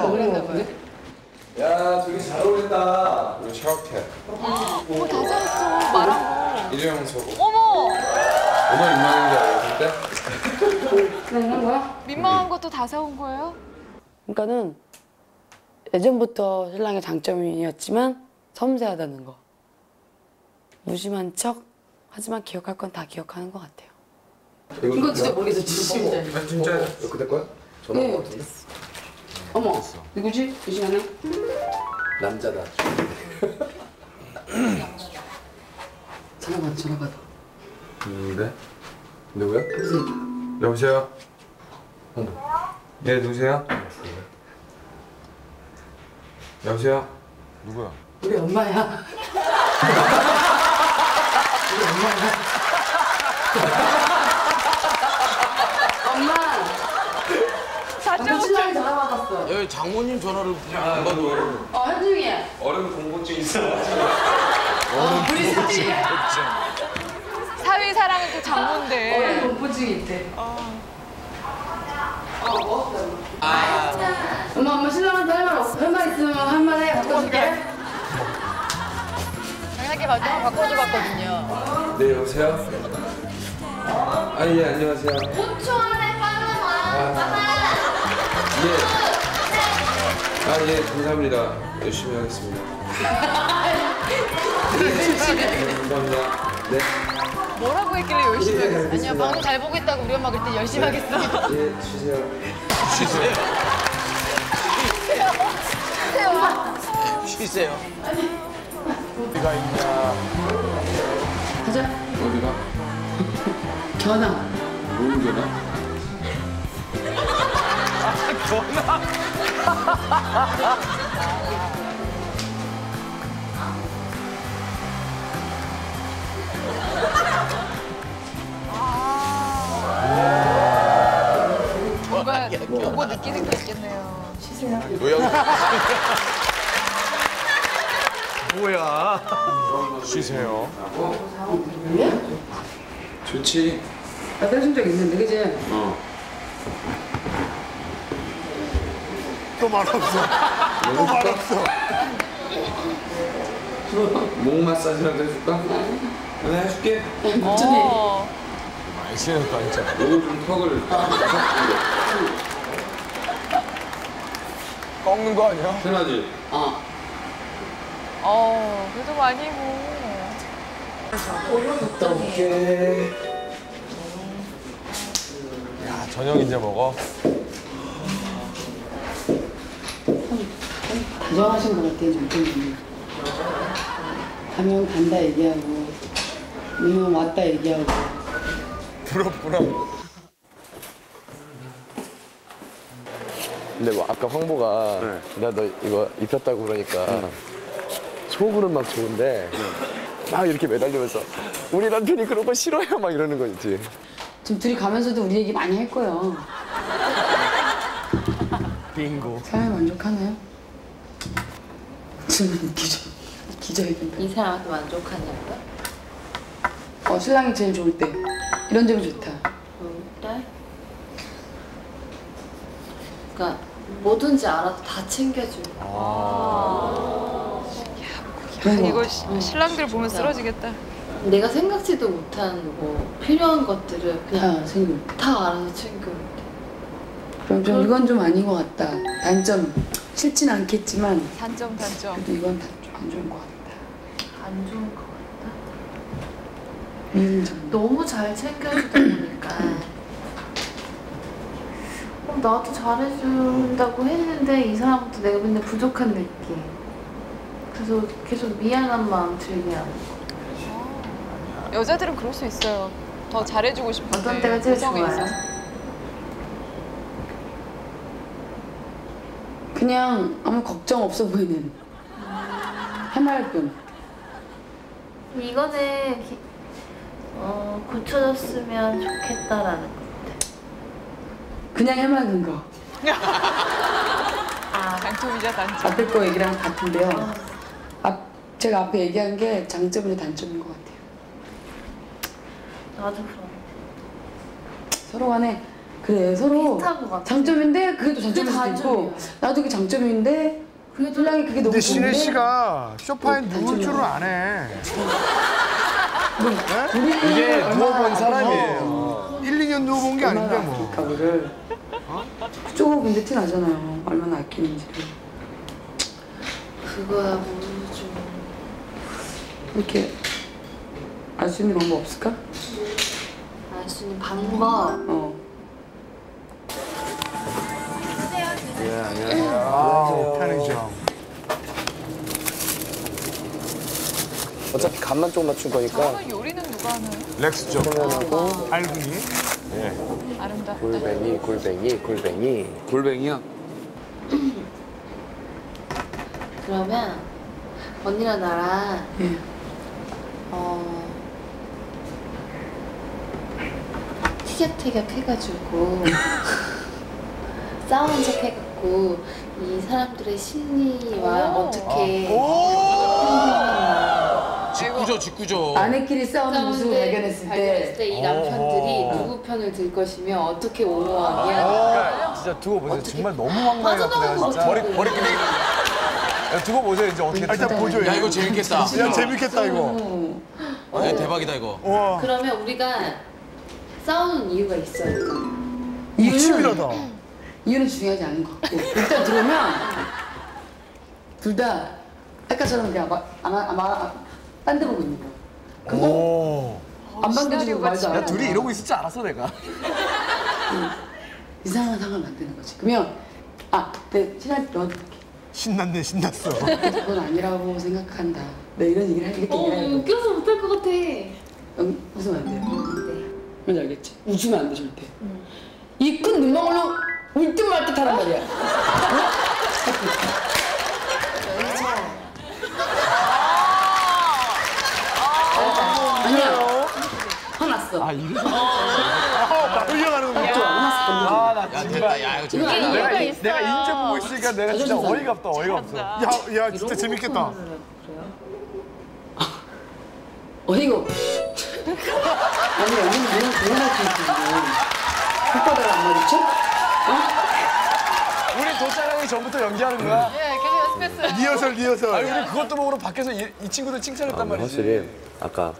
야 저기 잘 어울린다. 샤워캡 어, 다 사왔어. 말한 거. 일회용 속옷 어머! 오늘 인망인 줄 알았을 때? 그냥 이런 거야? 민망한 것도 다 사온 거예요? 그러니까는 예전부터 신랑의 장점이었지만 섬세하다는 거. 무심한 척 하지만 기억할 건 다 기억하는 것 같아요. 이거 진짜 모르겠어. 진짜. 아 진짜 이거 그때 거야? 전화 네. 같은데? 어머, 누구지? 이 시간에? 남자다. 전화 받아, 전화 받아. 네? 누구야? 여보세요? 네 누구세요? 여보세요? 누구야? 우리 엄마야. *laughs* 우리 엄마야. 엄마, 사정 신랑이 받았어. 여기 장모님 전화를 안 받아. 어, 현중이. 얼음 공고증 있어 *laughs* 우리 사위. 사위 사랑은 또 장모인데. 공포증이 있대. 엄마, 엄마 신랑한테 할말 없어. 할말 있으면 할말 해. 바꿔줄게. 당연하게 말투가 바꿔줘 봤거든요. 네 여보세요? 아 예 안녕하세요 5초 안에 빨라봐. 예. 아, 예, 감사합니다. 열심히 하겠습니다. 네, 감사합니다. 네, 뭐라고 했길래 열심히 하겠어? 아니요, 방송 잘 보고 있다고 우리 엄마 그때 열심히 하겠어. 예, 쉬세요. 쉬세요. 어디가 있냐. 가자. 어디가? 전화. 모르는 거나? 뭔가 보고 느끼는 게 있겠네요. 뭐야? 쉬세요. 좋지. 나 떼준 적 있는데, 그지? 어. 또 말 없어. 또 말 없어. 목 마사지라도 해줄까? 하나 해줄게. 어, 많이 쉬었다 진짜. 요거 좀 턱을. 꺾는 거 아니야? 편하지? 어. 어, 그래도 많이 뭐. 야 저녁 이제 먹어. 다정하신 것 같아, 좀. 좀. 가면 간다 얘기하고 아니면 왔다 얘기하고 부럽구나. 근데 뭐 아까 황보가 나너 이거 입혔다고 그러니까 속으로는 막 좋은데 막 이렇게 매달리면서 우리 남편이 그런 거 싫어요 막 이러는 거 있지. 지금 둘이 가면서도 우리 얘기 많이 할 거예요. 빙고. 삶에 만족하나요? 지금 기저 기저귀 이 사람한테 만족하냐고요? 어 신랑이 제일 좋을 때 이런 점이 좋다. 그래? 그러니까 뭐든지 알아도 다 챙겨주고 그런 거. 이거 시- 신랑들 보면 쓰러지겠다. 내가 생각지도 못한 뭐 필요한 것들을 그냥 다. 다 알아서 챙겨올게 그럼 좀 이건 좀 아닌 것 같다. 단점 싫진 않겠지만 단점 단점. 그래도 이건 다 안 좋은 것 같다. 안 좋은 것 같다 점. 너무 잘 챙겨주다 보니까 어, 나도 잘해준다고 했는데 이 사람부터 내가 맨날 부족한 느낌 그래서 계속 미안한 마음 들게 하는 거 여자들은 그럴 수 있어요. 더 잘해주고 싶은데 어떤 때가 제일 좋아요? 있어서. 그냥 아무 걱정 없어 보이는 해맑음. 이거는 기- 어, 고쳐졌으면 좋겠다라는 거 그냥 해맑은 거. *laughs* 장점이자 단점. 앞에 거 얘기랑 같은데요. 앞 제가 앞에 얘기한 게 장점이나 단점인 것 같아요. 나도 그런 서로 간에 그래 서로 비슷한 것 같아. 장점인데 그게 또 장점일 수도 있고 단점이야. 나도 그게 장점인데 신랑이 그게 너무 근데 좋은데 신혜 씨가 소파에 어, 누울. 줄은 안 해. 우리 이게 누워본 사람이에요. 1, 2년 누워본 게 아닌데 얼마나 뭐. 아낄까 우리를 그쪽은 근데 티 나잖아요 얼마나 아끼는지를 그거야 뭐좀 이렇게 알 수 있는 방법 없을까? 알 수 있는 방법 어 아, 편의점. 어차피 간만 좀 맞춘 거니까 저는 요리는 누가 하나요? 렉스죠. 생면하고 알근이. 아름답다. 골뱅이 골뱅이 골뱅이 골뱅이야? 그러면 언니랑 나랑 예. 어 티격태격 해가지고 *laughs* 싸우는 척 해 갖고 이 사람들의 심리와 어떻게 직구죠, 직구죠. 아내끼리 싸우는 모습을 발견했을 때때이 남편들이 누구 편을 들 것이며 어떻게 옹호하냐 그러니까 진짜 두고 보세요 정말 너무 진짜 머리 머리끼리. 야, 두고 보세요 이제 어떻게 아, 일단 보죠. 야, 이거 재밌겠다. 야, 재밌겠다, 이거. 어. 야, 대박이다, 이거. 와, 그러면 우리가 싸우는 이유가 있어요 이유는 치밀하다. 이유는 중요하지 않은 것 같고. 일단 들어오면 둘 다 아까처럼 그냥 막 딴데 보고 있는 거야. 그럼 어? 오. 안 반겨주고 말도 안 야 둘이 이러고 있을 줄 알았어 내가. 이상한 상황을 만드는 거지. 그러면 아, 내 신한테 너한테 이렇게? 신났네, 신났어. *laughs* 그건 아니라고 생각한다. 내 이런 얘기를 할 이렇게 어 얘기를 웃겨서 못할 것 같아. 응, 웃으면 안 돼요. 네. 뭔지 알겠지? 웃으면 안 돼 절대. 이큰 눈망울로 울듯 말듯 하란 말이야. 아니야. 화났어. 아, 막 끌려가는 거. 아나 야, 됐다. 야, 이거 재밌다. 내가, 이- 내가 인제 보고 있으니까 내가 진짜 어이가 없다 어이가 없어. 야, 야, 진짜 재밌겠다. 어이가 없 아니 여기는 그냥 그냥 할수 있는데 혓바닥을 안 마주쳐? 우리 도착하기 전부터 연기하는 거야 네, 계속 연습했어요. 리허설, 리허설. 아니 우리 그것도 모르고 밖에서 이, 이 친구들 칭찬했단 말이지 확실히 아까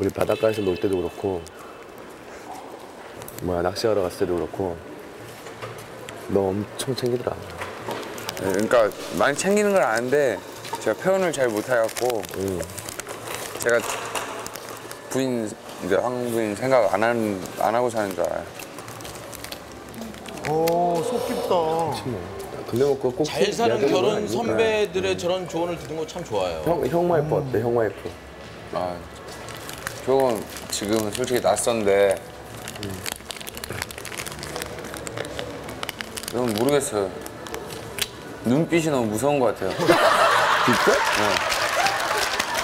우리 바닷가에서 놀 때도 그렇고 뭐야 낚시하러 갔을 때도 그렇고 너 엄청 챙기더라. 그러니까 많이 챙기는 걸 아는데 제가 표현을 잘 못해갖고 제가 부인 이제 황 부인 생각 안 하는 안 하고 사는 줄 알아요. 오, 속 깊다. 근데 뭐 그거 꼭잘 사는 해야 되는 건 결혼 아니니까. 선배들의 저런 조언을 듣는 거 참 좋아요. 형, 형 와이프 어때? 형 와이프. 아, 조금 지금은 솔직히 낯선데 너무 모르겠어요. 눈빛이 너무 무서운 것 같아요. *laughs* 진짜? 네.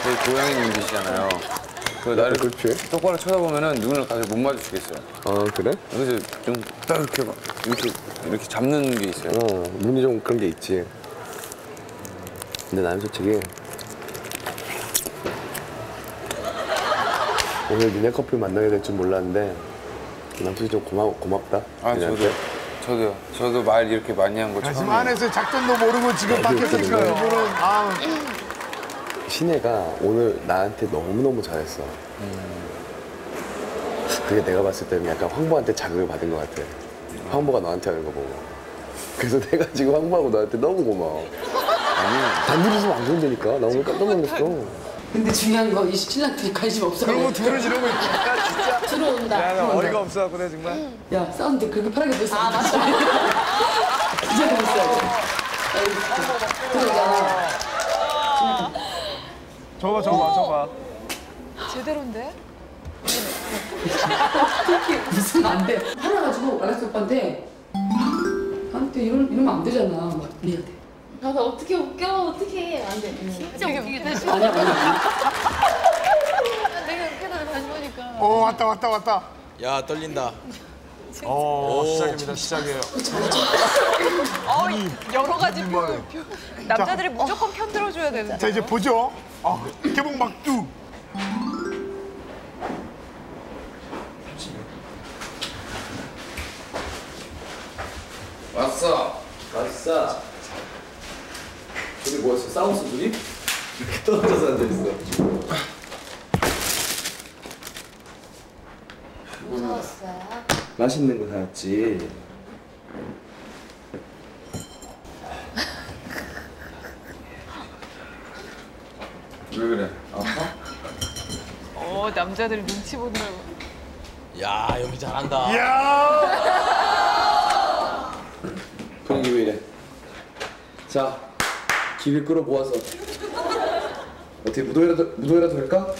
되게 고양이 눈빛이잖아요. 그 나를 그렇지. 똑바로 쳐다보면은 눈을 가서 못 마주치겠어요. 어, 그래? 그래서 좀딱 이렇게 막 이렇게 이렇게 잡는 게 있어요. 어, 눈이 좀 그런 게 있지. 근데 나는 솔직히 오늘 니네 커플 만나게 될 줄 몰랐는데 난 솔직히 좀 고마, 고맙다. 아 저도. 저도요. 저도 말 이렇게 많이 한거 아, 지금 처음이에요. 안에서 작전도 모르고 지금 밖에서 그러니까. 지금 이분은 아 신혜가 오늘 나한테 너무너무 잘했어. 그게 내가 봤을 때는 약간 황보한테 자극을 받은 것 같아. 황보가 너한테 하는 거 보고. 그래서 *laughs* 내가 지금 황보하고 너한테 너무 고마워. 아니요. 단둘이 있으면 안 좋은다니까. 나 오늘 깜짝 놀랐어. 근데 중요한 거 이 신랑들이 관심 없어. 그러고 둘을 지르고 있으니까 진짜 *laughs* 들어온다. 야, 나 들어온다. 어이가 없어갖고 내 정말 야, 사운드 그렇게 편하게 됐어. 아, 맞아. *laughs* 진짜 재밌어요. 그러잖아. 저거 저거 저거 제대로인데? 무슨 안 돼. 화나가지고 알렉스 오빠한테. 나한테 이런, 이러면 안 되잖아. 막 미안해. 나도 어떻게 웃겨? 어떻게 안 돼. 진짜 웃기게 다시 아니야, 아니야, 아니야. 내가 웃기다가 다시 보니까. 오 왔다 왔다 왔다. 야 떨린다. 어, 시작입니다. 시작이에요. 어, 여러 가지 표, 표. 남자들이 무조건 편 들어줘야 되는데. 자 이제 보죠 아, 개봉 막두 왔어. 아싸. 둘이 뭐였어? 싸웠어 둘이? *laughs* 이렇게 떨어져서 앉아있어. 무서웠어요 맛있는 거 사왔지. 왜 그래? 아파? 어, 남자들 눈치 보느라고. 야 여기 잘한다. 분위기 왜 이래? 자, 기를 끌어 모아서 어떻게 무도회라도 무도회라도 할까?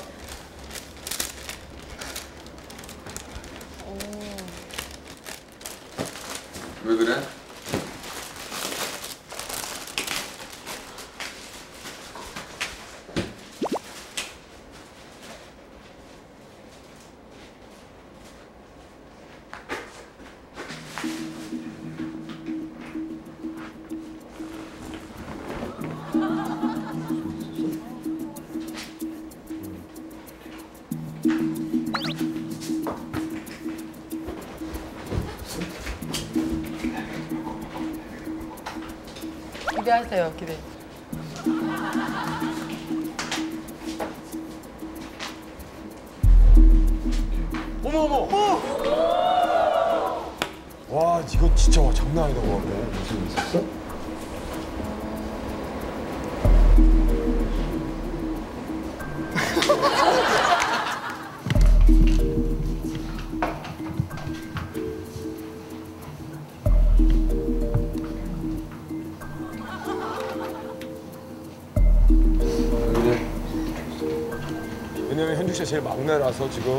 막내라서 지금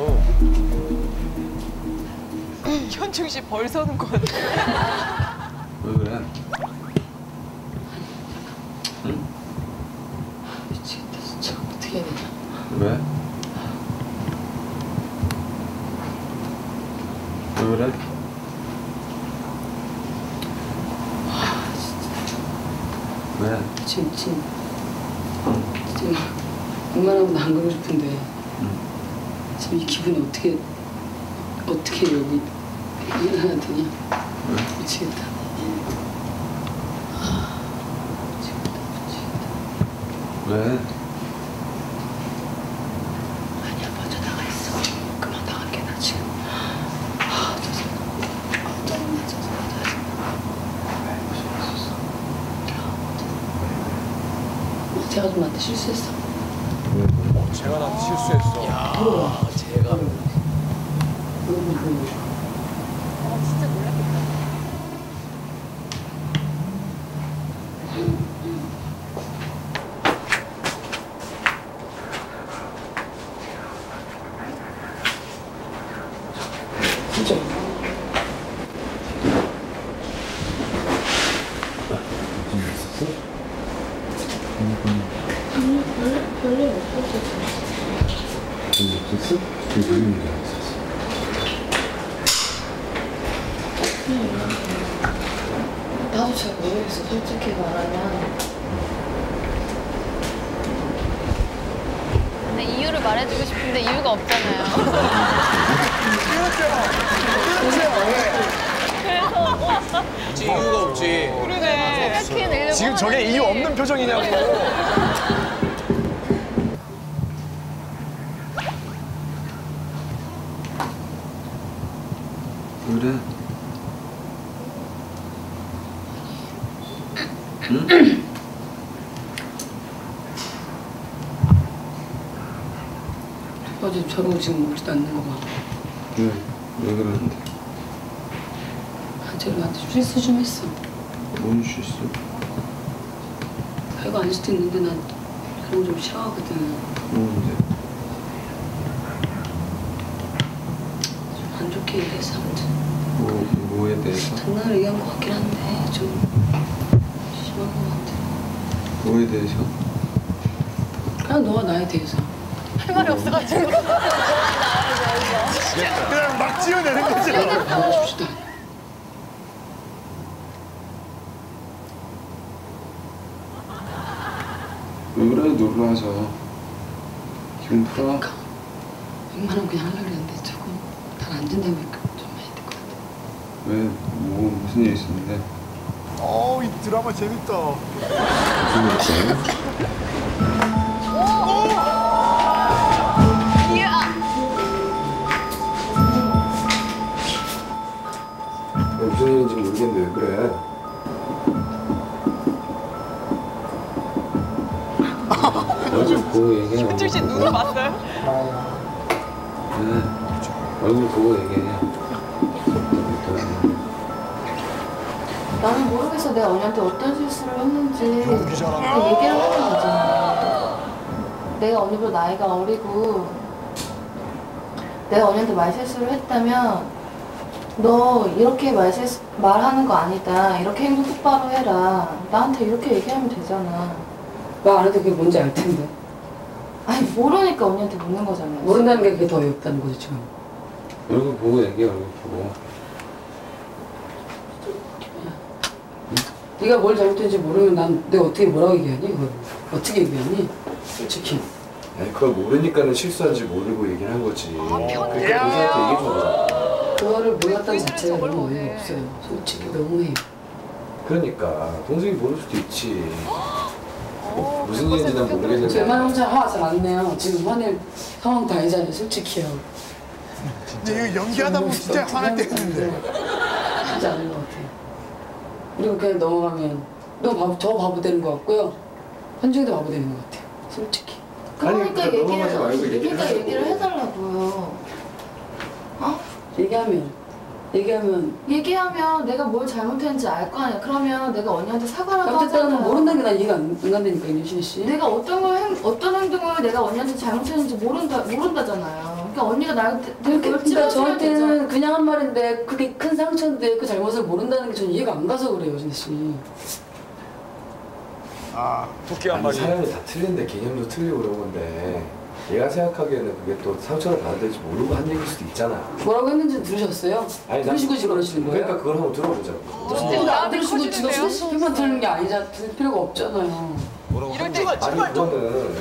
*laughs* 현충 씨 벌 서는 것 같아. 왜 그래? 미치겠다, 진짜. 어떻게 해야 되냐. 왜? 왜 그래? 왜? 지금, 지금. 지금, 웬만하면 안 그러고 싶은데. 지금 이 기분이 어떻게, 어떻게 여기 일어나야 되냐. 미치겠다. 아, 미치겠다, 미치겠다. 왜? 아니야, 먼저 나가 있어. 그만 나갈게, 나 지금. 아, 짜증나. 아, 짜증나, 짜증나, 짜증나. 제가 좀 나한테 실수했어. 제가 나한테 실수했어. 야 제가 별일 없었어. 나도 잘 모르겠어, 솔직히 말하면. 근데 이유를 말해주고 싶은데 이유가 없잖아요. 그치, 이유가 없지. 그러네. 생각해내려고 지금 저게 이유 없는 표정이냐고. 그래. 어제 저러고 지금 오지도 않는 거 봐. 왜? 왜 그러는데? 아, 제가 나한테 실수 좀 했어. 뭔 실수? 별거 아닐 수도 있는데 난 그런 거 좀 싫어하거든. 뭔데? 안 좋게 얘기해서 아무튼. 뭐, 뭐에 대해서? 장난을 얘기한 것 같긴 한데 좀 심한 것 같아. 뭐에 대해서? 그냥 너와 나에 대해서. 할 말이 없어가지고. 그냥 막 지어내는 거죠. 왜 그래? 놀러 와서. 기분 풀어? 100만 원 그냥 하려고 했는데 조금 잘안 준다니까 좀 많이 될것 같아. 왜? 뭐, 무슨 일 있었는데? 어우, 이 드라마 재밌다. 무슨 일 있어요? 모르겠는데 왜 그래? 얼굴 보고 얘기해. 윤철 씨 눈을 봤어요? 네. 얼굴 보고 얘기해. 나는 모르겠어. 내가 언니한테 어떤 실수를 했는지 그 잘한다. 얘기를 하면 되잖아. 내가 언니보다 나이가 어리고 내가 언니한테 말 실수를 했다면 너 이렇게 말 말하는 거 아니다. 이렇게 행동 똑바로 해라. 나한테 이렇게 얘기하면 되잖아. 말 안 해도 그게 뭔지 알 텐데. 아니 모르니까 언니한테 묻는 거잖아. 모른다는 게 그게 더 어렵다는 거지 지금. 얼굴 보고 얘기해, 얼굴 보고. 네가 뭘 잘못했는지 모르면 난 내가 어떻게 뭐라고 얘기하니 그걸 어떻게 얘기하니 솔직히 아니 그걸 모르니까는 실수한지 모르고 얘기를 한 거지. 그러니까 교사한테 얘기해 줘봐. 그거를 몰랐다는 자체가 너무 어이가 없어요 솔직히 너무해 그러니까 동생이 모를 수도 있지. 뭐 무슨 일인지 난제 모르겠는데. 말 혼자 화가 잘안 내요 지금 화낼 상황도 아니잖아요 솔직히요 근데 이거 연기하다 보면 진짜 화날 때 있는데. 진짜 아닌 것 같아요 그리고 그냥 넘어가면 너 바보, 저 바보 되는 것 같고요 현중이도 바보 되는 것 같아요 솔직히 그러니까 아니, 그러니까 얘기를 그러니까. 얘기를 해달라고요. 어? 얘기하면 얘기하면 얘기하면 내가 뭘 잘못했는지 알 거 아니야. 그러면 내가 언니한테 사과라도 어쨌든 하잖아. 모른다는 게 난 이해가 안, 안 간다니까 윤신이 씨 내가 어떤 걸 행, 어떤 행동을 내가 언니한테 잘못했는지 모른다 모른다잖아요. 그러니까 언니가 나한테 그렇게 그걸 그러니까 찝어주면. 저한테는 그냥 한 말인데 그게 큰 상처인데 그 잘못을 모른다는 게 전 이해가 안 가서 그래요 진씨 아, 토끼 한 아니, 마리. 사람이 다 틀린데 개념도 틀리고 그런 건데 얘가 생각하기에는 그게 또 상처를 받아야 될지 모르고 한 얘기일 수도 있잖아. 뭐라고 했는지 들으셨어요? 아니, 난- 들으시고 지금 그러시는 거예요? 그러니까 그걸 한번 들어보자고. 근데 안 들으시고 지금? 스피만 들는 게 아니자 들 필요가 없잖아요 이럴 때 아니 그거는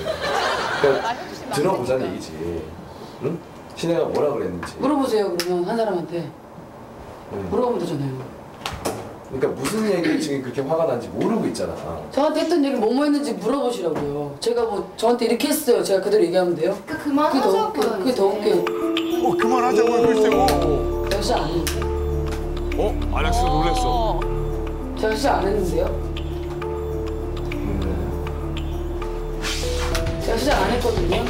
그러니까 들어보자는 얘기지. 응? 신혜가 뭐라 그랬는지. 물어보세요 그러면 한 사람한테 응. 물어보면 되잖아요 그러니까 무슨 얘기 지금 그렇게 화가 난지 모르고 있잖아. 저한테 했던 얘기 뭐뭐 했는지 물어보시라고요 제가 뭐 저한테 이렇게 했어요 제가 그대로 얘기하면 돼요? 그러니까 그게 더 웃겨 그만하자고요. 그게 더. 웃겨 어, 그만하자고요, 글쎄. 어, 제가 시작 안 했는데 어? 알렉스 놀랬어. 제가 시작 안 했는데요? 제가 시작 안 했거든요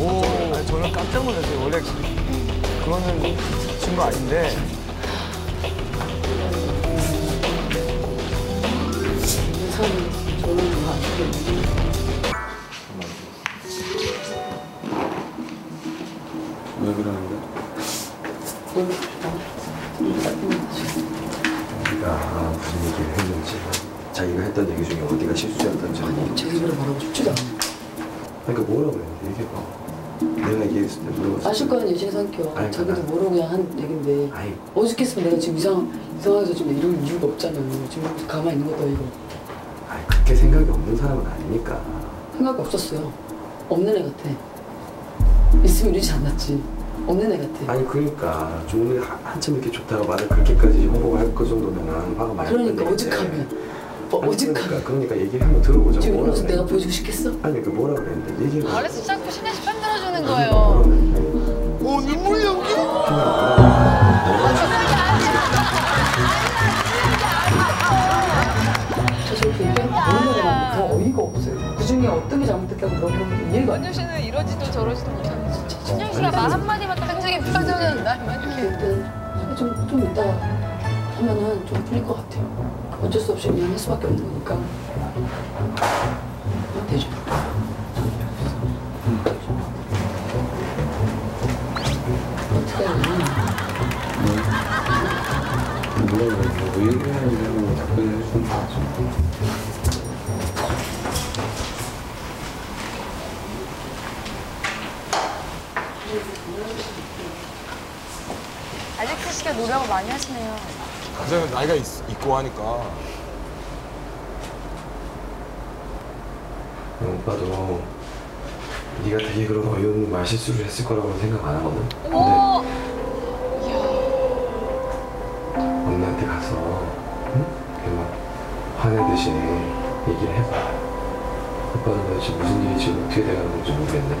오, 아니, 저는 깜짝 놀랐어요. 원래 그거는 친구 아닌데. 저는 저는 뭐안 해요 왜 그러는데? 네가 무슨 얘기를 했는지, 자기가 했던 얘기 중에 어디가 실수였던지. 아니 제 입으로 말하고 싶지도 않아요 그러니까 뭐라고 그랬는데 얘기해봐. 내가 얘기했을 때 물어봤어. 아실 거는 예신 성격. 아니, 자기도 나- 모르고 그냥 한 얘긴데. 어저께으면 내가 지금 이상, 이상해서 지금 이럴 이유가 없잖아요. 지금 가만히 있는 것도 이거. 아이 그렇게 생각이 없는 사람은 아니니까. 생각 없었어요. 없는 애 같아. 있으면 이러지 않았지. 없는 애 같아. 아니 그러니까 한- 한참 이렇게 좋다고 말을 그렇게까지 홍보를 할거 정도면은 화가 많이 그러니까 났는데. 오죽하면. 어, 아니, 오죽하면. 그러니까, 그러니까 얘기를 한번 들어보자. 지금 이러면서 내가. 보여주고 싶겠어? 아니 그 뭐라 그랬는데 얘기해봐. 원래서 자꾸 신혜 씨 편들어주는 거예요. 그랬는데. 오 눈물 연기? 중에 어떤 게 잘못됐다고 물어보면 이해가 안 돼. 씨는 이러지도 저러지도 못하는 진짜. 신영 씨가 말 한마디만 딱 굉장히 표정은 날만 이렇게. 일단 좀, 좀 이따가 하면은 좀 풀릴 것 같아요. 어쩔 수 없이 그냥 할 수밖에 없는 거니까. 되죠. 어떻게 하냐. 물론 뭐 얘기하는 거 답변을 해주는 거죠. 씨가 노력을 많이 하시네요. 가장 나이가 있, 있고 하니까. 오빠도 네가 되게 그런 어이없는 말 실수를 했을 거라고 생각 안 하거든. 근데 오, 언니한테 가서 응? 이렇게 막 화내듯이 얘기를 해봐. 오빠는 도대체 무슨 일이 지금 어떻게 돼가는 건지 모르겠네.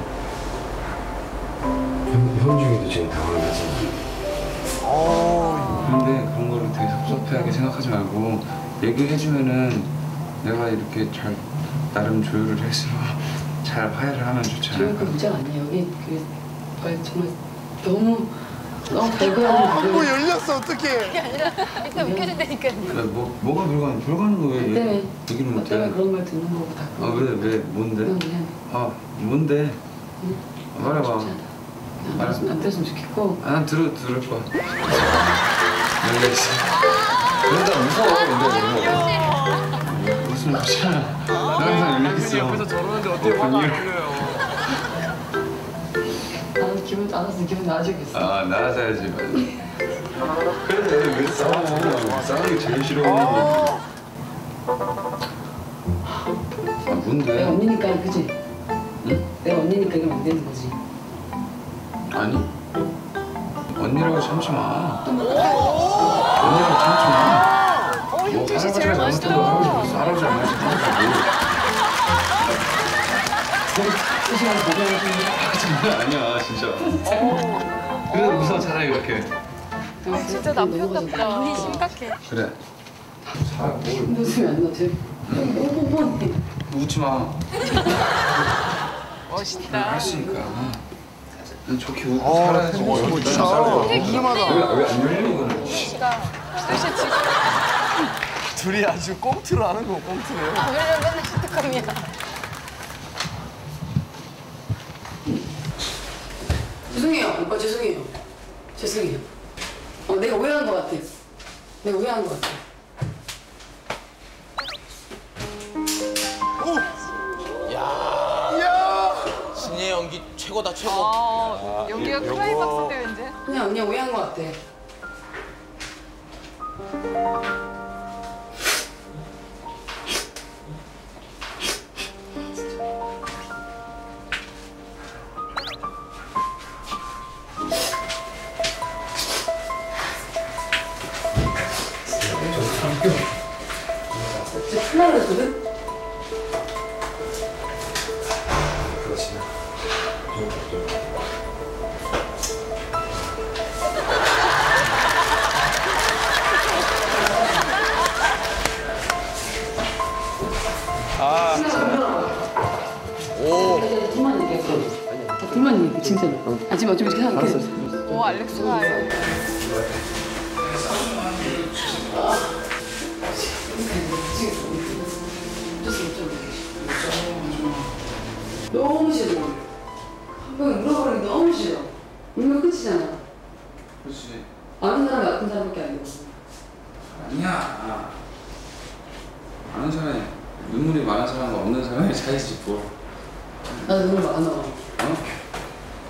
현, 현중이도 지금 당황해서 근데 그런 거를 되게 섭섭해하게 생각하지 말고 얘기해주면은 내가 이렇게 잘 나름 조율을 해서 *laughs* 잘 화해를 하면 좋지 않을까. 문제가 아니에요. 여기 그 아, 정말 너무 너무 발견하는 한번 거를 열렸어 어떡해? 그게 아니라 일단 웃겨준다니까요. 그래, 뭐, 뭐가 불가능, 불가능한 거왜너 때문에 얘기를 못해? 그런 말 듣는 거고 다. 아, 왜, 왜, 뭔데? 그냥 그냥 아, 뭔데? 아, 말해봐. 안 들었으면, 안 들었으면 좋겠고 아, 난 들을, 들을 거야. 알겠어. 그러다 무서워, 근데. 무슨 무시야. 나 항상 연락했어. 옆에서 저러는데 어떻게 화가 안 풀려요. 나는 기분 알았으면 기분 나아지겠어. 아, 나아져야지. 그래, 왜 싸워? 싸우는 게 제일 싫어. 아, 내가 뭔데? 언니니까 그지? 응? 내가 언니니까 이러면 안 되는 거지. 아니. 언니라고 참지 마. 언니라고 참지 마. 어, 뭐 할아버지가 잘못한 거 할아버지 안 시간에 보내는 장난 아니야 진짜. 그래도 무서워 차라리 그렇게. 아, 진짜 남편답다. 우리 심각해. 그래. 사 뭘? 웃음이 안 나. 쟤 뽀뽀뽀니. 웃지 마. 멋있다. 했으니까. 난 좋게 웃고 어, 살아야지. 어, 궁금하다. 왜안 열리는 거는? 씨가 씨 지금 둘이 아주 꽁트를 하는 거 꽁트를. 아, 왜냐면 맨날 시트콤이야. 죄송해요. 오빠 죄송해요. 죄송해요. 어, 내가 오해한 것 같아. 내가 오해한 것 같아. 최고다 최고. 아, 여기가 클라이막스인데 왠지. 그냥 언니 오해한 것 같아. 진짜 큰일 났거든? 얘기해, 진짜로. 아, 지금 어차피 이렇게 생각해. 오, 알렉스가 아예. 너무 싫어. 한번 물어보는 게 너무 싫어. 울면 끝이잖아. 그렇지. 아는 사람이 아픈 사람밖에 아니고. 아니야. 아는 사람이 눈물이 많은 사람과 없는 사람의 차이지 *laughs* 뭐. 나도 눈물 많아. 나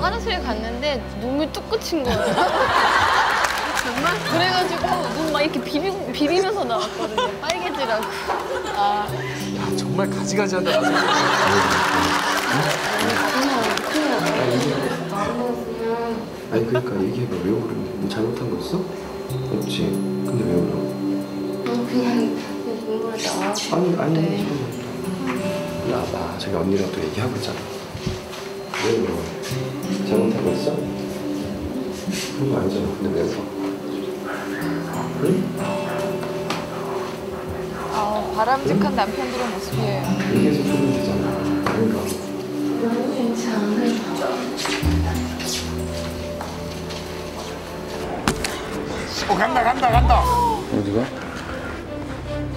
화장실 갔는데 눈물 뚝 그친 거예요. 정말? 그래가지고 눈 막 이렇게 비비, 비비면서 나왔거든요. 빨개지라고. 아, 정말 가지가지하다. 아니 그러니까 얘기해봐 왜 울었는데 뭐 잘못한 거 있어? 없지 근데 왜 울어? 그냥 눈물이 나와서 아니 아니 와봐 저기 언니랑 또 얘기하고 있잖아 왜 울어? 잘못한 거 있어? 그런 거 아니잖아 근데 왜 울어? 응? 아, 바람직한 남편들의 모습이에요. 얘기해서 풀면 되잖아 왜 울어? 너무 괜찮아. 어 간다 간다 간다. 어디가?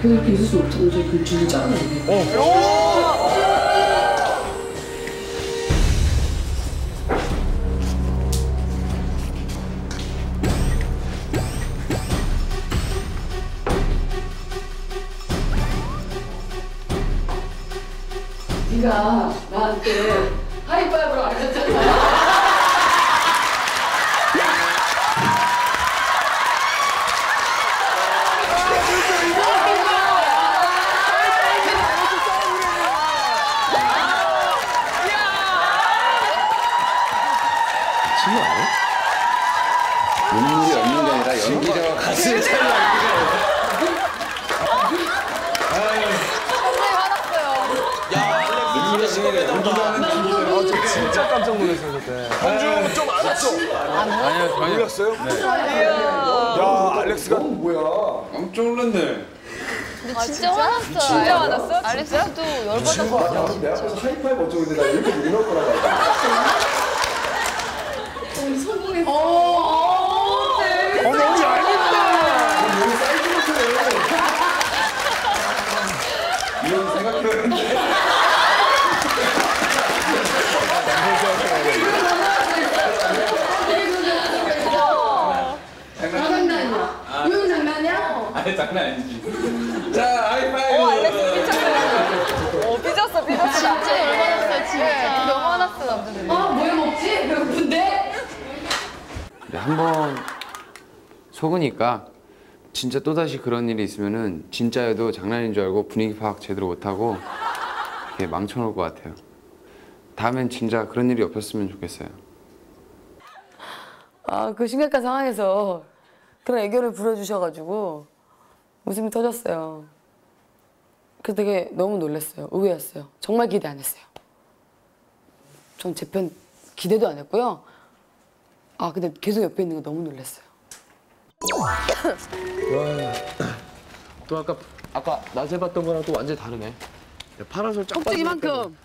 계속 이렇게 있을 수 없잖아. 저그 줄을 짜는 거. 네 아니 장난 아니지. 자 하이파이브. 어, 알렉스 삐쳤어. 어, 삐졌어, 삐졌어. 진짜 열받았어요, 진짜. 너무 화났어, 남자들이. 아, 뭐해 먹지? 배고픈데? 근데 한번 속으니까 진짜 또다시 그런 일이 있으면은 진짜여도 장난인 줄 알고 분위기 파악 제대로 못하고 이렇게 망쳐놓을 것 같아요. 다음엔 진짜 그런 일이 없었으면 좋겠어요. 아, 그 심각한 상황에서 그런 애교를 부려주셔가지고 웃음이 터졌어요. 그래서 되게 너무 놀랐어요. 의외였어요. 정말 기대 안 했어요. 전 제 편 기대도 안 했고요. 아, 근데 계속 옆에 있는 거 너무 놀랐어요. 또 아까 아까 낮에 봤던 거랑 또 완전 히 다르네. 파란색 쫙 껍질 이만큼.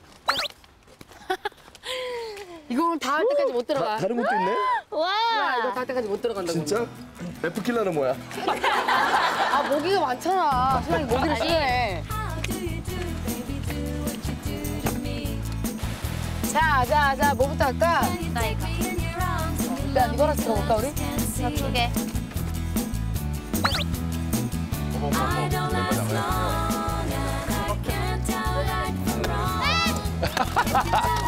이거는 다할 때까지 못 들어가. 다 른 것도 있네? 와! 이거 다 할 때까지 못 들어간다고. 진짜? F킬러는 뭐야? *laughs* 아, 모기가 많잖아. 신랑이 모기를 싫어해. 자, 자, 자, 뭐부터 할까? 나 이거. 일단 이거 하나 들어볼까, 우리? 나두 개. *laughs* *laughs*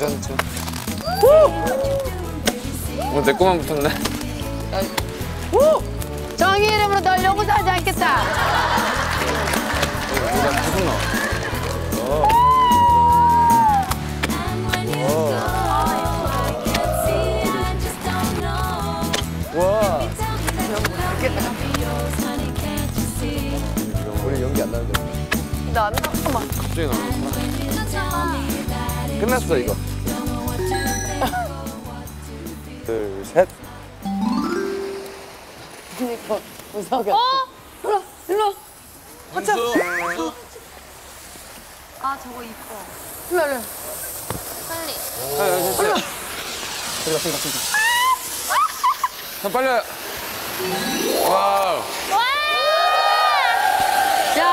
괜찮죠? 어, 내 거만 붙었네. 정의 이름으로 널 용서하지 않겠다. 누가 계속 나와. 와. 우리 연기 안 나는데. 나는 잠깐만. 갑자기 나와. 끝났어 이거. *laughs* 둘, 셋. 그니까 무서워. 일로 일로. 하자. 아 저거 이뻐. 일로 일로. 빨리. 형 빨리 와요.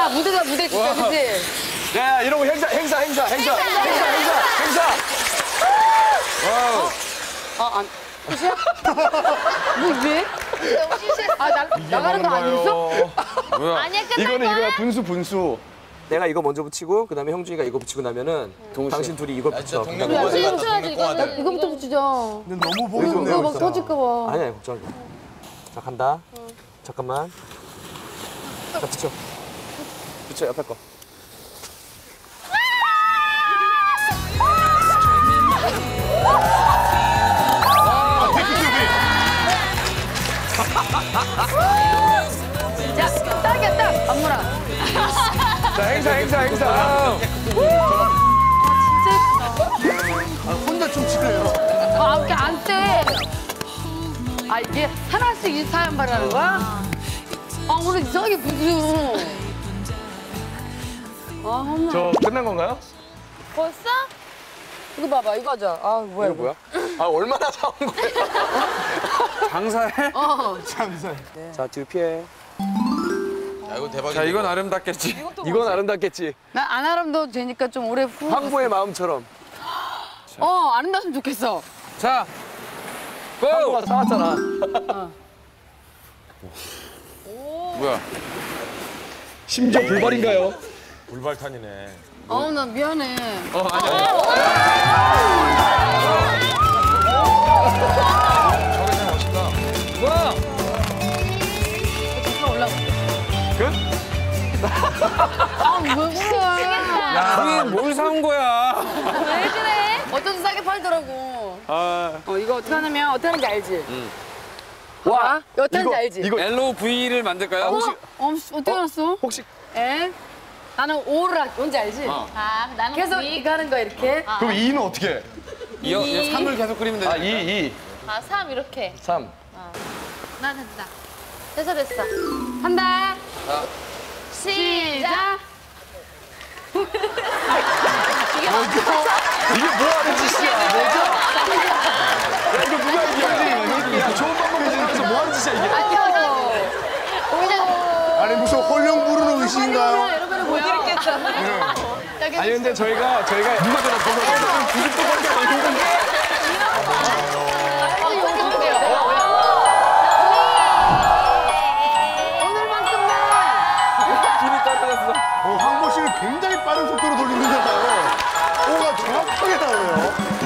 야 무대가 무대 진짜 그지? 야, 거 행사, 행사, 행사, 행사, 행사, 행사, 행사. 와우. 아 안 끝이야? 뭐 왜? 너무. 아 나, 나가는 거 아니었어? 뭐야? 아니야 끝날 이거는 거야. 이거야, 분수, 분수. 내가 이거 먼저 붙이고, 그 다음에 형준이가 이거 붙이고 나면은 당신 둘이 이걸 아, 진짜 붙여. 동네 그다음에 무슨 갔다 쳐야지. 이거는. 이거부터 붙이자. 근데 너무 보기 이거 좋네요. 막 터질까 봐. 아니야, 걱정하지 마. 자, 간다. 잠깐만. 자, 붙여. 붙여, 옆에 거. 야 딱이야 딱. 안무라. 자, 행사, 행사, 행사. 혼자 춤추네요. 아 이렇게 안 떼. 아 이게 하나씩 인사한 말하는 거야? 아 오늘 이상하게. 아 엄마. 저 끝난 건가요? 벌써? 이거 봐봐 이거 하자. 아 뭐야 이거 뭐야? 아, 얼마나 사온 거야? *laughs* 장사해? 어. 장사. 자, 뒤로 피해. 야 이거 대박이다. 자 이건 아름답겠지. 이건 아름답겠지. 난 안 아름다워도 되니까 좀 오래 후. 황보의 마음처럼. 어 아름다웠으면 좋겠어. 자. 고! 황보가 사왔잖아. 뭐야? 심지어 불발인가요? 불발탄이네. 어우 나 미안해. 어 아니야. 뭐야? 잠깐 올라. 아왜 그래? 우리 뭘 사온 거야? 왜 그래? 어쩐지 싸게 팔더라고. 아. 어 이거 어떻게 하냐면 어떻게 하는지 알지? 와 이거 어떻게 하는지 알지? 이거 L V를 만들까요? 혹시 어, 어떻게 알았어? 혹시 에? 나는 할 뭔지 알지? 아 나는 계속. 이거 하는 거야 이렇게. 그럼 이는 어떻게 해? 이어 3을 계속 그리면 되죠. 아, 2, 2, 아, 3 이렇게. 3. 나 된다. 됐어 됐어. 한다. 시작. 이게 뭐 하는 짓이야? 뭐죠? 야, 이거 누가 이게 야, 좋은 방법 해주면서 뭐 하는 짓이야, 이게? 아니 무슨 홀령 부르는 의식인가요? 여러분은 뭐야? 아니, 근데 저희가, 저희가 누가 전화 번호 주집도 번개 떨어졌어. 어, 황보 씨는 굉장히 빠른 속도로 돌리는잖아요. 오가 정확하게 나오네요.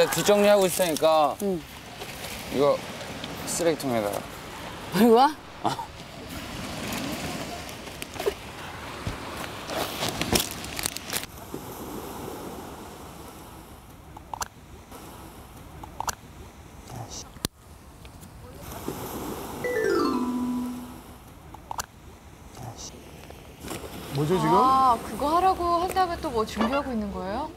근데 뒷정리하고 있으니까 이거 쓰레기통에다가. 이거 와? 뭐죠 지금? 아, 그거 하라고 한 다음에 또 뭐 준비하고 있는 거예요?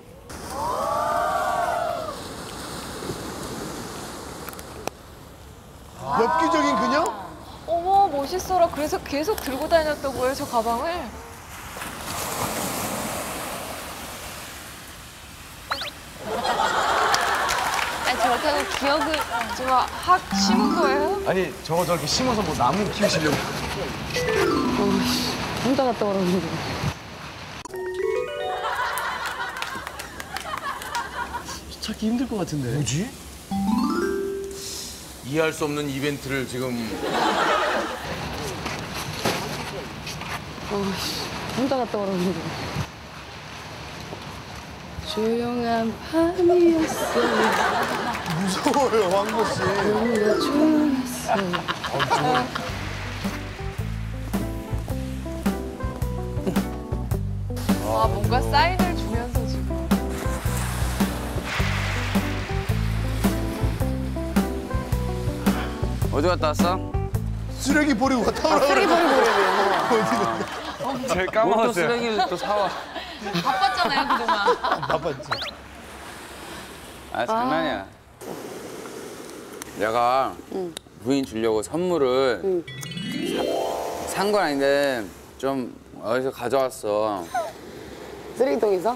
엽기적인 그녀? 어머, 멋있어라. 그래서 계속 들고 다녔던 거예요, 저 가방을? 아니 저렇게 하고 기억을 제가 확 심은 거예요? 아니, 저거 저렇게 심어서 뭐 나무 키우시려고. 혼자 갔다 오라는데. 찾기 힘들 것 같은데. 뭐지? 이해할 수 없는 이벤트를 지금 혼자 갔다 오라는데. 조용한 밤이었어. 무서워요, 황보 씨. 아 뭔가 사인을 주면서 지금. 어디 갔다 왔어? 쓰레기 버리고 갔다 오라 쓰레기 그래. 버리고 그래. 제일 까먹었어요. 또 쓰레기를 또 사와. 바빴잖아요 그동안. 바빴지. 아 장난이야. 내가 부인 주려고 선물을 산건 아닌데 좀 어디서 가져왔어. 쓰레기통에서?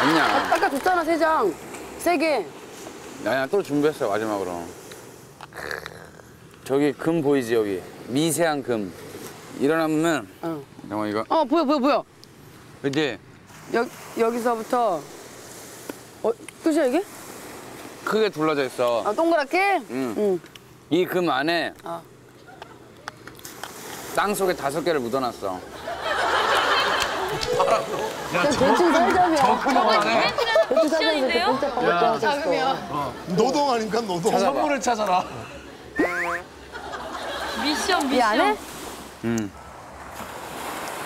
아니야. 아까 줬잖아, 세 장. 세 개. 아니야 또 준비했어 마지막으로. 저기 금 보이지 여기 미세한 금. 일어나면 어. 잠깐 이거 어, 보여, 보여, 보여. 그지 여, 여기서부터. 어, 끝이야, 이게? 크게 둘러져 있어. 아, 동그랗게? 응. 응. 이 금 안에 어. 땅 속에 다섯 개를 묻어놨어. 대충 살자면. 이벤트라는 미션인데요? 진짜 버겁게 작으면. 노동 아닌가, 노동. 찾아봐. 선물을 찾아라. 미션 이 안에? 미션.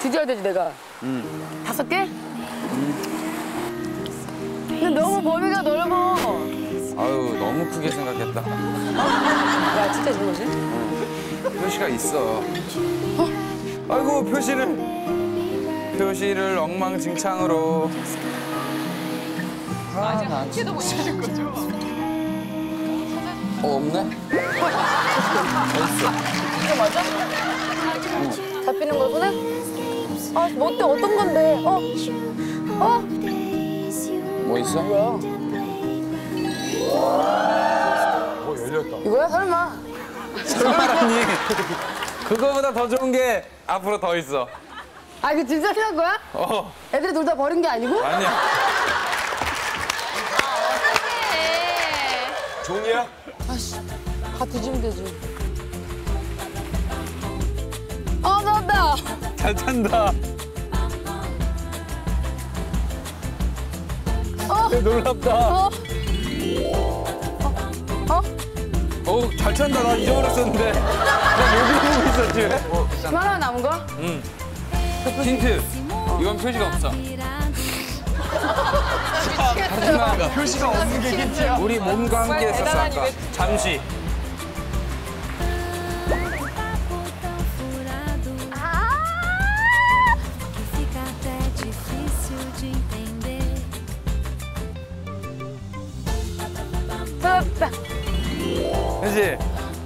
응. 뒤져야 되지, 내가. 응. 다섯 개? 근데 너무 범위가 넓어. 아유 너무 크게 생각했다. 야, 진짜 이런 거지? 표시가 있어. 아이고 표시를 표시를 엉망진창으로. 아직 한 개도 못 찾은 거죠? 어 없네? *laughs* 이거 맞아? 잡히는 거 손에? 아, 뭐 어때? 어떤 건데? 어? 어? 뭐 있어? 어 열렸다. 이거야, 설마? 설마라니. *laughs* 그거보다 더 좋은 게 앞으로 더 있어. 아, 이거 진짜 필요한 거야? 어 애들이 놀다 버린 게 아니고? 아니야. 종이야? 다 뒤지면 되지. 잘 찬다. 어? 놀랍다. 어? 어? 어우 잘 찬다. 나 잊어버렸었는데. 나 여기 보고 있었지. 하나 남은 거? 응. 힌트. 이건 표시가 없어. 하지만 표시가 없는 게 힌트야. 우리 몸과 함께 했었어 아까. 잠시.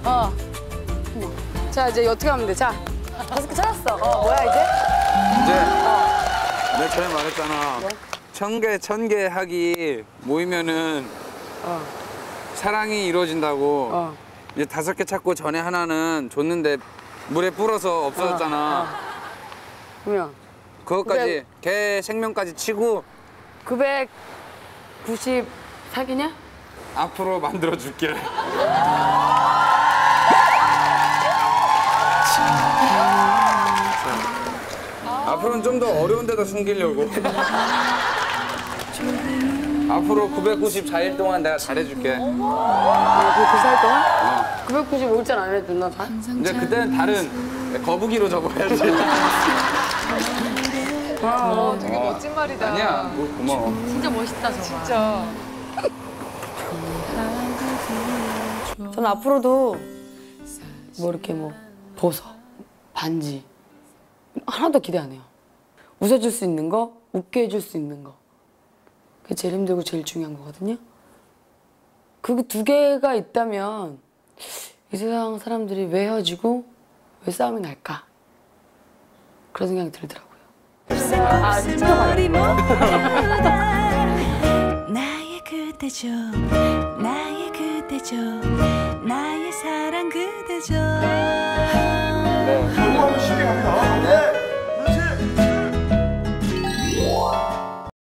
어. 자, 이제 어떻게 하면 돼? 자, 다섯 개 찾았어. 어, 뭐야, 이제? 이제 내가 전에 말했잖아. 천 개, 천 개 하기 모이면은 어. 사랑이 이루어진다고. 어. 이제 다섯 개 찾고 전에 하나는 줬는데 물에 불어서 없어졌잖아. 그러면 그것까지 개 생명까지 치고 990 사기냐? 앞으로 만들어 줄게. *laughs* 앞으로는 좀 더 어려운 데다 숨기려고. 앞으로 994일 동안 내가 잘해줄게. 아, 그 9살 동안? 995일째 안 해도 나 다? 이제 그때는 다른 거북이로 접어야지. 어, 되게 멋진 말이다. 아니야, 뭐, 고마워. 진짜 멋있다 정말. 진짜. 저는 앞으로도 뭐 이렇게 뭐 보석, 반지 하나도 기대 안 해요. 웃어줄 수 있는 거, 웃게 해줄 수 있는 거. 그게 제일 힘들고 제일 중요한 거거든요. 그 두 개가 있다면 이 세상 사람들이 왜 헤어지고 왜 싸움이 날까? 그런 생각이 들더라고요. 아, 진짜 나의 그대죠 나의 그대죠 나의 사랑 그대죠